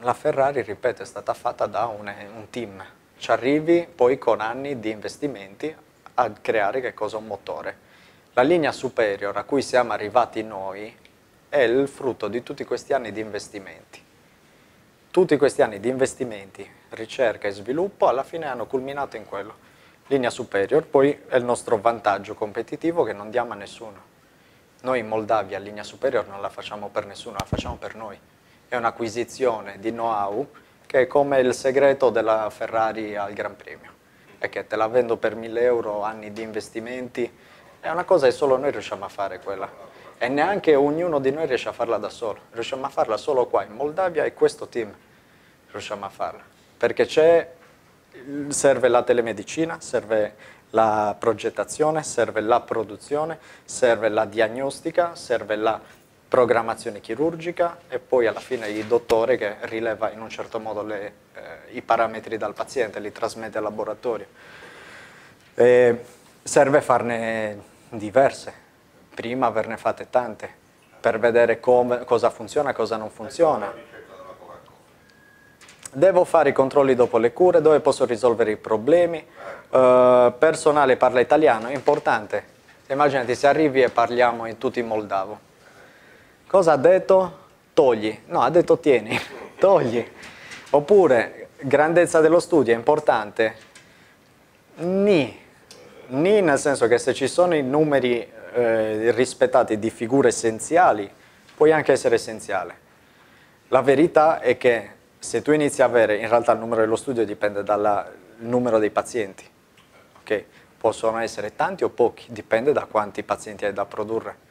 la, Ferrari, ripeto, è stata fatta da un, un team. Ci arrivi poi con anni di investimenti a creare che cosa? Un motore la linea superior a cui siamo arrivati noi è il frutto di tutti questi anni di investimenti. Tutti questi anni di investimenti, ricerca e sviluppo alla fine hanno culminato in quello. Linea superior poi è il nostro vantaggio competitivo che non diamo a nessuno. Noi in Moldavia linea superior non la facciamo per nessuno, la facciamo per noi. È un'acquisizione di know-how che è come il segreto della Ferrari al Gran Premio, è che te la vendo per 1000 euro, anni di investimenti, è una cosa che solo noi riusciamo a fare quella, e neanche ognuno di noi riesce a farla da solo, riusciamo a farla solo qua in Moldavia e questo team riusciamo a farla, perché serve la telemedicina, serve la progettazione, serve la produzione, serve la diagnostica, serve la programmazione chirurgica e poi alla fine il dottore che rileva in un certo modo le, eh, i parametri dal paziente, li trasmette al laboratorio. E serve farne diverse, prima averne fatte tante, per vedere come, cosa funziona e cosa non funziona. Devo fare i controlli dopo le cure, dove posso risolvere i problemi, uh, personale parla italiano, è importante. Immaginati se arrivi e parliamo in tutti in moldavo. Cosa ha detto? Togli. No, ha detto tieni, togli. Oppure, grandezza dello studio è importante. Ni. Ni nel senso che se ci sono i numeri eh, rispettati di figure essenziali, puoi anche essere essenziale. La verità è che se tu inizi a avere, in realtà il numero dello studio dipende dal numero dei pazienti, ok? Possono essere tanti o pochi, dipende da quanti pazienti hai da produrre.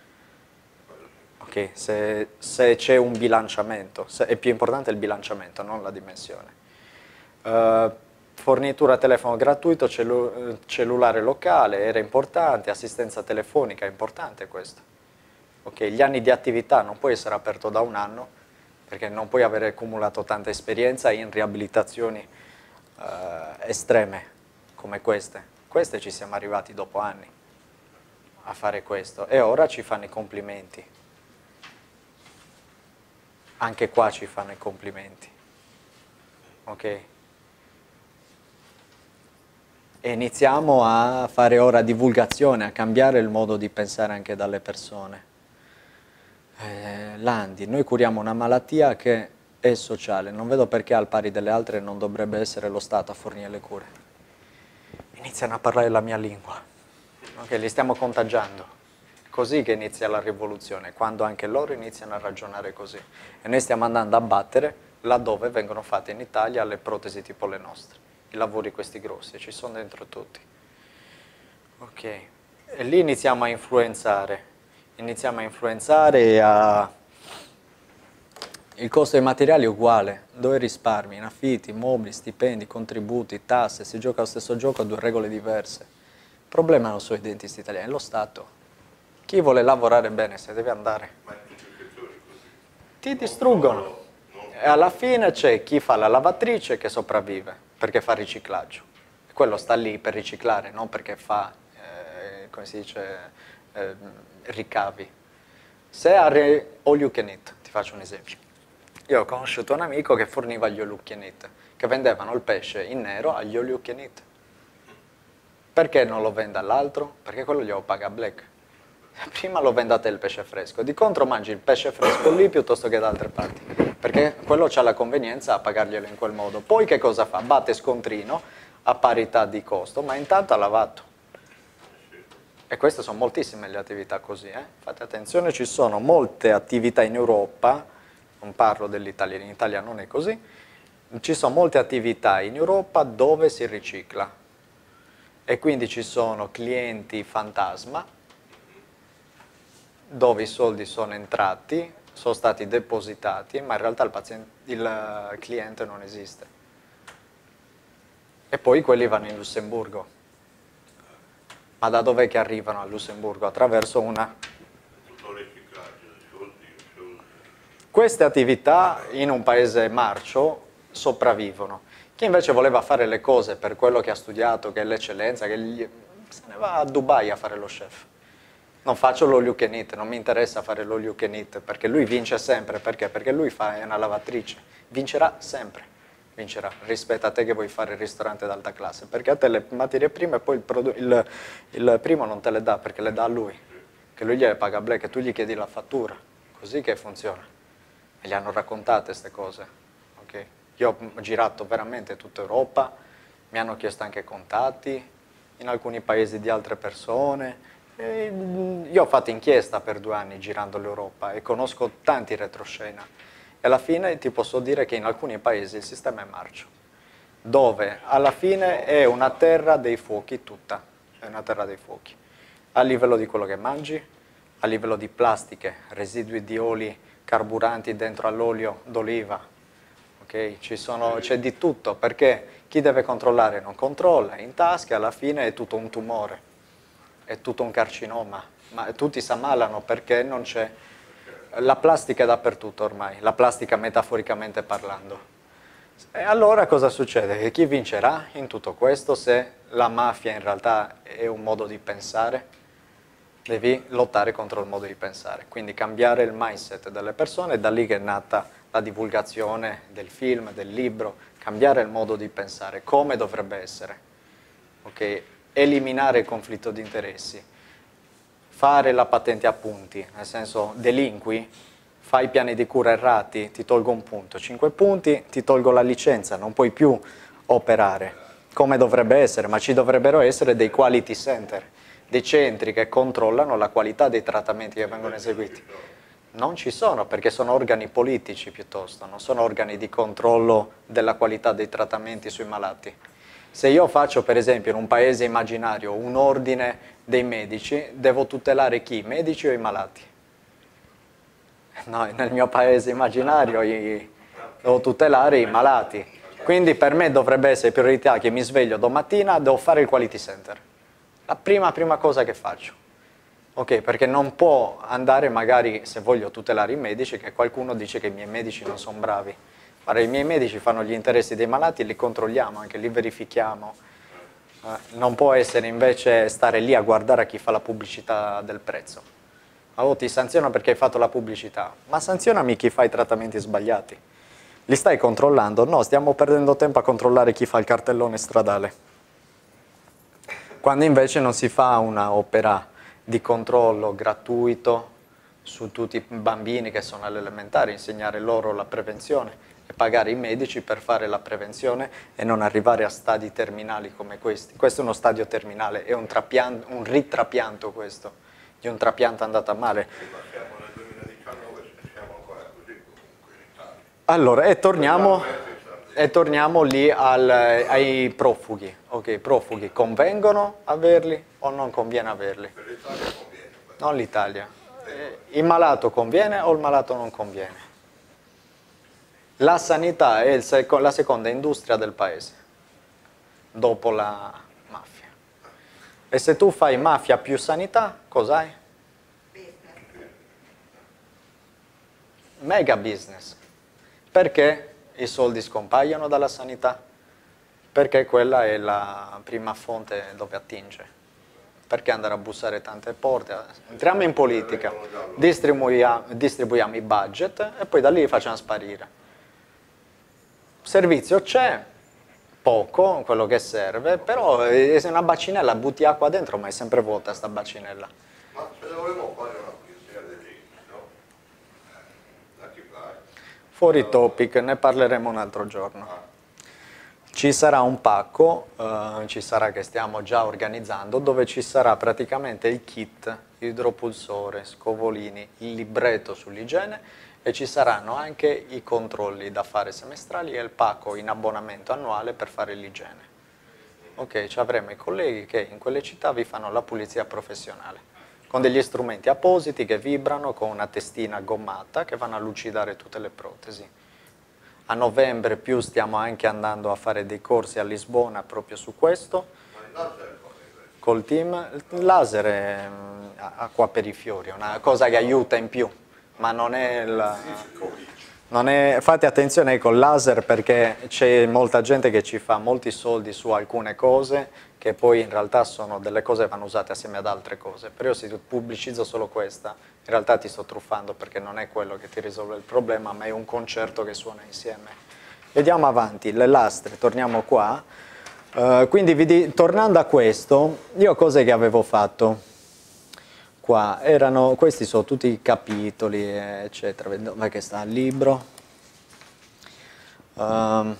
Okay? Se, se c'è un bilanciamento, è più importante il bilanciamento, non la dimensione. Uh, fornitura telefono gratuito, cellu cellulare locale, era importante, assistenza telefonica, è importante questo. Okay? Gli anni di attività non può essere aperto da un anno, perché non puoi avere accumulato tanta esperienza in riabilitazioni uh, estreme come queste. Queste ci siamo arrivati dopo anni a fare questo e ora ci fanno i complimenti. Anche qua ci fanno i complimenti. Ok? E iniziamo a fare ora divulgazione, a cambiare il modo di pensare anche dalle persone eh, Landi, noi curiamo una malattia che è sociale, non vedo perché al pari delle altre non dovrebbe essere lo Stato a fornire le cure. Iniziano a parlare la mia lingua, okay, li stiamo contagiando. Così che inizia la rivoluzione, quando anche loro iniziano a ragionare così. E noi stiamo andando a battere laddove vengono fatte in Italia le protesi tipo le nostre, i lavori questi grossi, ci sono dentro tutti. Ok, e lì iniziamo a influenzare iniziamo a influenzare a... il costo dei materiali è uguale, dove risparmi, in affitti, mobili, stipendi, contributi, tasse, si gioca lo stesso gioco a due regole diverse. Il problema non sono i dentisti italiani, è lo Stato. Chi vuole lavorare bene se deve andare. Ti distruggono. E alla fine c'è chi fa la lavatrice che sopravvive, perché fa riciclaggio. Quello sta lì per riciclare, non perché fa, eh, come si dice, eh, ricavi. Se a all you can eat, ti faccio un esempio. Io ho conosciuto un amico che forniva gli all you can eat, che vendevano il pesce in nero agli all you can eat. Perché non lo vende all'altro? Perché quello glielo paga black. Prima lo vendate il pesce fresco, di contro mangi il pesce fresco lì piuttosto che da altre parti, perché quello ha la convenienza a pagarglielo in quel modo. Poi che cosa fa? Batte scontrino a parità di costo, ma intanto ha lavato. E queste sono moltissime le attività così, eh? fate attenzione, ci sono molte attività in Europa, non parlo dell'Italia, in Italia non è così, ci sono molte attività in Europa dove si ricicla e quindi ci sono clienti fantasma dove i soldi sono entrati, sono stati depositati, ma in realtà il, paziente, il cliente non esiste. E poi quelli vanno in Lussemburgo ma da dov'è che arrivano a Lussemburgo? Attraverso una... Queste attività in un paese marcio sopravvivono. Chi invece voleva fare le cose per quello che ha studiato, che è l'eccellenza, che gli... se ne va a Dubai a fare lo chef. Non faccio l'olio che eat, non mi interessa fare l'olio che eat, perché lui vince sempre, perché? Perché lui fa, è una lavatrice, vincerà sempre. Vincerà. Rispetto a te che vuoi fare il ristorante d'alta classe, perché a te le materie prime poi il, il, il, primo non te le dà perché le dà a lui, che lui gliele paga a black e tu gli chiedi la fattura, così che funziona. E gli hanno raccontate queste cose, okay? Io ho girato veramente tutta Europa, mi hanno chiesto anche contatti in alcuni paesi di altre persone, io ho fatto inchiesta per due anni girando l'Europa e conosco tanti retroscena. E alla fine ti posso dire che in alcuni paesi il sistema è marcio, dove alla fine è una terra dei fuochi tutta, è una terra dei fuochi, a livello di quello che mangi, a livello di plastiche, residui di oli, carburanti dentro all'olio d'oliva, okay? c'è di tutto, perché chi deve controllare non controlla, in tasca alla fine è tutto un tumore, è tutto un carcinoma, ma tutti si ammalano perché non c'è... La plastica è dappertutto ormai, la plastica metaforicamente parlando. E allora cosa succede? Che chi vincerà in tutto questo se la mafia in realtà è un modo di pensare? Devi lottare contro il modo di pensare, quindi cambiare il mindset delle persone, da lì che è nata la divulgazione del film, del libro, cambiare il modo di pensare, come dovrebbe essere. Okay? Eliminare il conflitto di interessi, fare la patente a punti, nel senso delinqui, fai piani di cura errati, ti tolgo un punto, cinque punti, ti tolgo la licenza, non puoi più operare come dovrebbe essere, ma ci dovrebbero essere dei quality center, dei centri che controllano la qualità dei trattamenti che vengono eseguiti. Non ci sono perché sono organi politici piuttosto, non sono organi di controllo della qualità dei trattamenti sui malati. Se io faccio per esempio in un paese immaginario un ordine dei medici, devo tutelare chi? I medici o i malati? No, nel mio paese immaginario devo tutelare i malati. Quindi per me dovrebbe essere priorità che mi sveglio domattina, devo fare il quality center. La prima, prima cosa che faccio. Ok, perché non può andare magari, se voglio tutelare i medici, che qualcuno dice che i miei medici non sono bravi. Allora, i miei medici fanno gli interessi dei malati, li controlliamo, anche li verifichiamo. Eh, non può essere invece stare lì a guardare a chi fa la pubblicità del prezzo oh, ti sanziono perché hai fatto la pubblicità, ma sanzionami chi fa i trattamenti sbagliati. Li stai controllando? No, stiamo perdendo tempo a controllare chi fa il cartellone stradale. Quando invece non si fa un'opera di controllo gratuito su tutti i bambini che sono all'elementare, insegnare loro la prevenzione e pagare i medici per fare la prevenzione e non arrivare a stadi terminali come questi. Questo è uno stadio terminale, è un, un ritrapianto questo di un trapianto andato a male. Allora, e torniamo, e torniamo lì al, ai profughi. Ok, profughi, convengono averli o non conviene averli? Non l'Italia. Il malato conviene o il malato non conviene? La sanità è la seconda industria del paese, dopo la, e se tu fai mafia più sanità, cos'hai? Mega business. Perché i soldi scompaiono dalla sanità? Perché quella è la prima fonte dove attinge. Perché andare a bussare tante porte? Entriamo in politica, distribuiamo, distribuiamo i budget e poi da lì li facciamo sparire. Servizio c'è, poco, quello che serve, però se una bacinella butti acqua dentro ma è sempre vuota sta bacinella.
Ma se dovremmo fare una pulizia dei no? Fai?
Fuori topic, ne parleremo un altro giorno. Ah. Ci sarà un pacco, eh, ci sarà che stiamo già organizzando, dove ci sarà praticamente il kit, idropulsore, scovolini, il libretto sull'igiene e ci saranno anche i controlli da fare semestrali e il pacco in abbonamento annuale per fare l'igiene. Ok, ci avremo i colleghi che in quelle città vi fanno la pulizia professionale, con degli strumenti appositi che vibrano, con una testina gommata che vanno a lucidare tutte le protesi. A novembre più stiamo anche andando a fare dei corsi a Lisbona proprio su questo. Col team, il laser è mm, acqua per i fiori, è una cosa che aiuta in più ma non è il... Non è, fate attenzione con il laser perché c'è molta gente che ci fa molti soldi su alcune cose che poi in realtà sono delle cose che vanno usate assieme ad altre cose. Però io se pubblicizzo solo questa, in realtà ti sto truffando perché non è quello che ti risolve il problema, ma è un concerto che suona insieme. Vediamo avanti, le lastre, torniamo qua. Uh, quindi tornando a questo, io cose che avevo fatto? Qua. Erano, questi sono tutti i capitoli eccetera, dove che sta il libro. Um,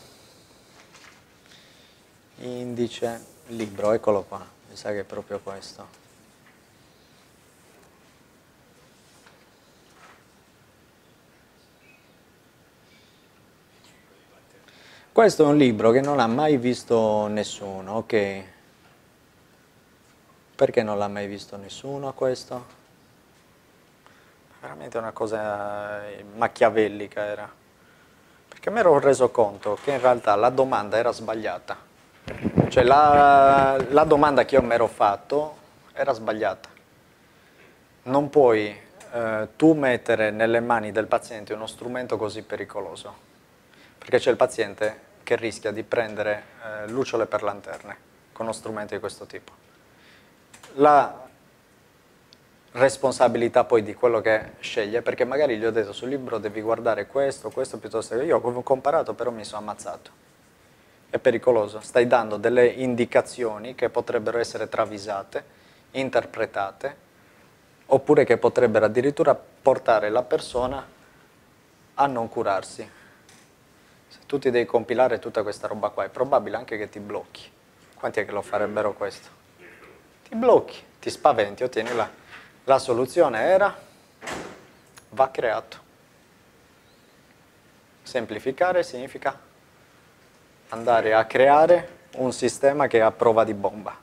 indice, libro, eccolo qua, mi sa che è proprio questo. Questo è un libro che non ha mai visto nessuno, ok? Perché non l'ha mai visto nessuno questo? Veramente una cosa eh, machiavellica era. Perché mi ero reso conto che in realtà la domanda era sbagliata. Cioè la, la domanda che io mi ero fatto era sbagliata. Non puoi eh, tu mettere nelle mani del paziente uno strumento così pericoloso, perché c'è il paziente che rischia di prendere eh, lucciole per lanterne con uno strumento di questo tipo. La responsabilità poi di quello che sceglie, perché magari gli ho detto sul libro devi guardare questo, questo, piuttosto che io ho comparato però mi sono ammazzato. È pericoloso, stai dando delle indicazioni che potrebbero essere travisate, interpretate, oppure che potrebbero addirittura portare la persona a non curarsi. Se tu ti devi compilare tutta questa roba qua, è probabile anche che ti blocchi. Quanti è che lo farebbero questo? Ti blocchi, ti spaventi, ottieni la, la soluzione era va creato. Semplificare significa andare a creare un sistema che è a prova di bomba,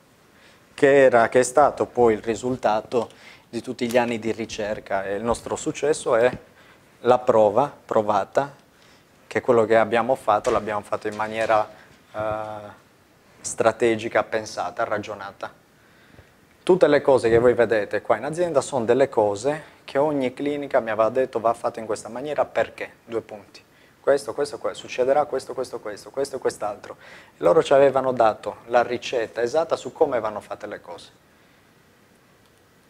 che, era, che è stato poi il risultato di tutti gli anni di ricerca e il nostro successo è la prova provata che quello che abbiamo fatto l'abbiamo fatto in maniera eh, strategica, pensata, ragionata. Tutte le cose che voi vedete qua in azienda sono delle cose che ogni clinica mi aveva detto va fatto in questa maniera perché? Due punti. Questo, questo, questo, succederà questo, questo, questo, questo e quest'altro. Loro ci avevano dato la ricetta esatta su come vanno fatte le cose.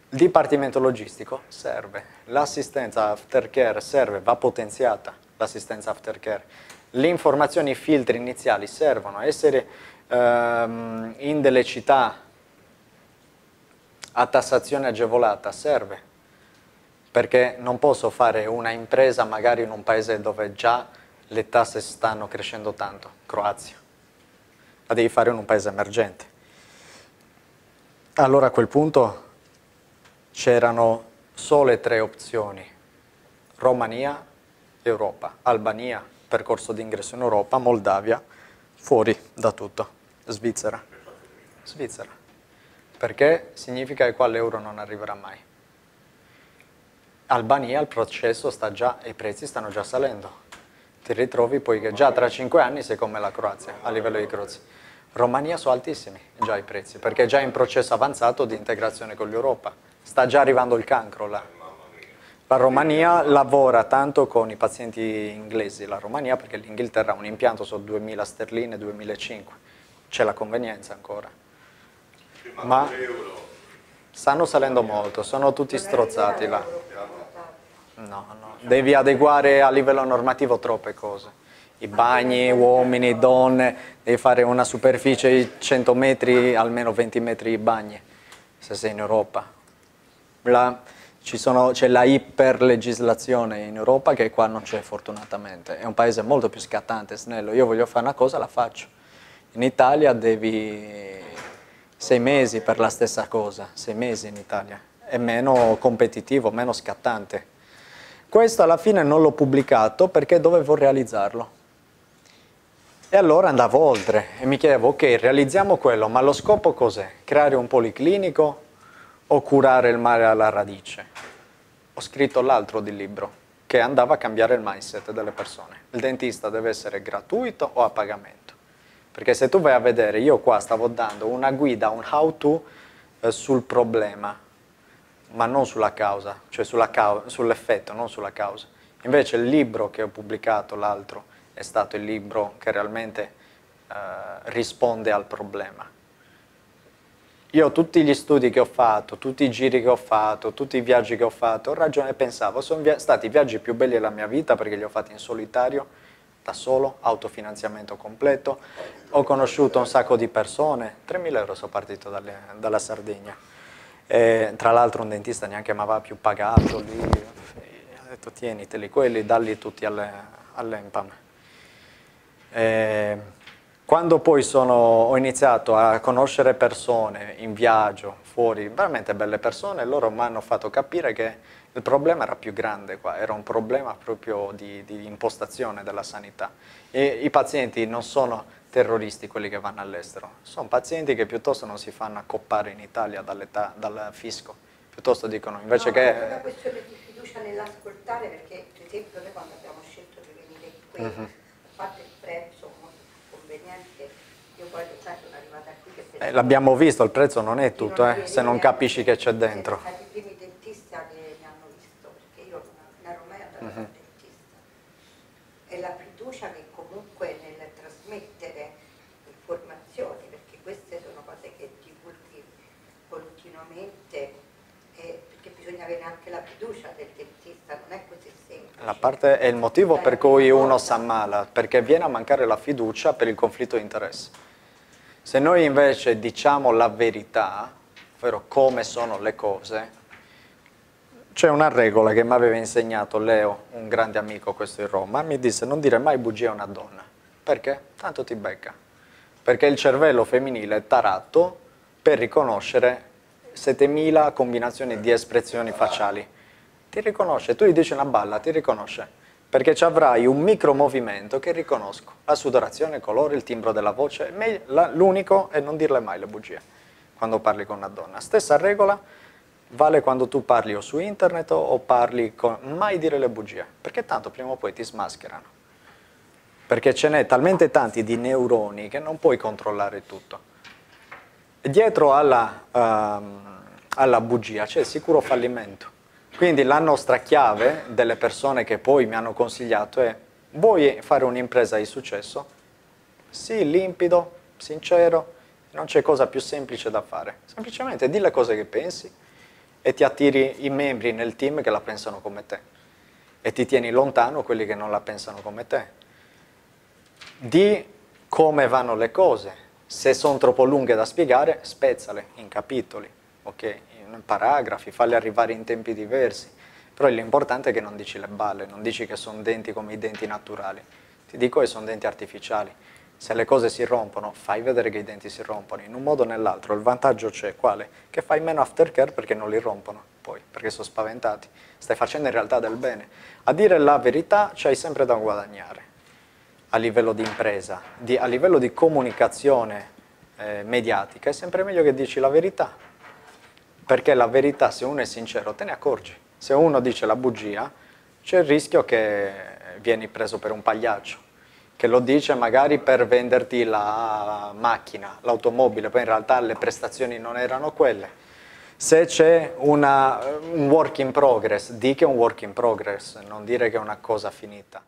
Il dipartimento logistico serve, l'assistenza aftercare serve, va potenziata l'assistenza aftercare. Le informazioni, i filtri iniziali servono, essere ehm, in delle città a tassazione agevolata serve, perché non posso fare una impresa magari in un paese dove già le tasse stanno crescendo tanto, Croazia, la devi fare in un paese emergente. Allora a quel punto c'erano sole tre opzioni, Romania, Europa, Albania, percorso d'ingresso in Europa, Moldavia, fuori da tutto, Svizzera. Svizzera. Perché significa che qua l'euro non arriverà mai. Albania il processo sta già, i prezzi stanno già salendo. Ti ritrovi poi che già tra cinque anni sei come la Croazia, a livello di Croazia. Romania sono altissimi già i prezzi, perché è già in processo avanzato di integrazione con l'Europa sta già arrivando il cancro là. La Romania lavora tanto con i pazienti inglesi, la Romania perché l'Inghilterra ha un impianto su 2000 sterline, 2005, c'è la convenienza ancora. Ma stanno salendo molto, sono tutti strozzati là. No, no, devi adeguare a livello normativo troppe cose. I bagni, uomini, donne, devi fare una superficie di 100 metri, almeno 20 metri di bagni, se sei in Europa c'è la iperlegislazione in Europa che qua non c'è fortunatamente, è un paese molto più scattante, snello, io voglio fare una cosa, la faccio. In Italia devi sei mesi per la stessa cosa, sei mesi in Italia, è meno competitivo, meno scattante. Questo alla fine non l'ho pubblicato perché dovevo realizzarlo. E allora andavo oltre e mi chiedevo, ok, realizziamo quello, ma lo scopo cos'è? Creare un policlinico o curare il male alla radice. Ho scritto l'altro di libro, che andava a cambiare il mindset delle persone. Il dentista deve essere gratuito o a pagamento. Perché se tu vai a vedere, io qua stavo dando una guida, un how to eh, sul problema, ma non sulla causa, cioè sull'effetto, non sulla causa. Invece il libro che ho pubblicato, l'altro, è stato il libro che realmente eh, risponde al problema. Io tutti gli studi che ho fatto, tutti i giri che ho fatto, tutti i viaggi che ho fatto, ho ragione e pensavo, sono stati i viaggi più belli della mia vita perché li ho fatti in solitario, da solo, autofinanziamento completo, ho conosciuto un sacco di persone, 3.000 euro sono partito dalle, dalla Sardegna, e, tra l'altro un dentista neanche mi aveva più pagato lì, ha detto tieniteli quelli, dalli tutti all'Empam. Alle Quando poi sono, ho iniziato a conoscere persone in viaggio, fuori, veramente belle persone, loro mi hanno fatto capire che il problema era più grande qua, era un problema proprio di, di impostazione della sanità. E I pazienti non sono terroristi quelli che vanno all'estero, sono pazienti che piuttosto non si fanno accoppare in Italia dal fisco, piuttosto dicono invece
no,
che...
È una questione di fiducia nell'ascoltare perché per esempio noi quando abbiamo scelto di venire qui, uh -huh. a parte il prezzo molto più conveniente, io poi sai sono arrivata qui che...
Eh, L'abbiamo visto, il prezzo non è tutto, non eh, se non capisci che c'è dentro.
I primi dentisti che mi hanno visto, perché io non ero mai andata uh -huh. dal dentista. E la fiducia che comunque nel trasmettere informazioni, perché queste sono cose che divulghi continuamente perché bisogna avere anche la fiducia del dentista, non è così semplice.
La parte è il motivo per cui uno si ammala, perché viene a mancare la fiducia per il conflitto di interesse. Se noi invece diciamo la verità, ovvero come sono le cose, c'è una regola che mi aveva insegnato Leo, un grande amico questo in Roma, mi disse non dire mai bugia a una donna, perché? Tanto ti becca, perché il cervello femminile è tarato per riconoscere 7000 combinazioni di espressioni facciali. Ti riconosce, tu gli dici una balla, ti riconosce, perché ci avrai un micro movimento che riconosco, la sudorazione, il colore, il timbro della voce, l'unico è non dirle mai le bugie quando parli con una donna. Stessa regola vale quando tu parli o su internet o parli con... mai dire le bugie, perché tanto prima o poi ti smascherano. Perché ce n'è talmente tanti di neuroni che non puoi controllare tutto. Dietro alla, um, alla bugia c'è il sicuro fallimento. Quindi la nostra chiave delle persone che poi mi hanno consigliato è vuoi fare un'impresa di successo? Sì, limpido, sincero, non c'è cosa più semplice da fare. Semplicemente di le cose che pensi e ti attiri i membri nel team che la pensano come te e ti tieni lontano quelli che non la pensano come te. Di come vanno le cose. Se sono troppo lunghe da spiegare, spezzale in capitoli, ok? Paragrafi, falli arrivare in tempi diversi. Però l'importante è che non dici le balle, non dici che sono denti come i denti naturali. Ti dico che sono denti artificiali. Se le cose si rompono, fai vedere che i denti si rompono, in un modo o nell'altro. Il vantaggio c'è, quale? Che fai meno aftercare perché non li rompono, poi, perché sono spaventati. Stai facendo in realtà del bene. A dire la verità c'hai sempre da guadagnare, a livello di impresa, di, a livello di comunicazione eh, mediatica, è sempre meglio che dici la verità. Perché la verità, se uno è sincero, te ne accorgi. Se uno dice la bugia, c'è il rischio che vieni preso per un pagliaccio che lo dice magari per venderti la macchina, l'automobile, poi in realtà le prestazioni non erano quelle. Se c'è un work in progress, di che è un work in progress, non dire che è una cosa finita.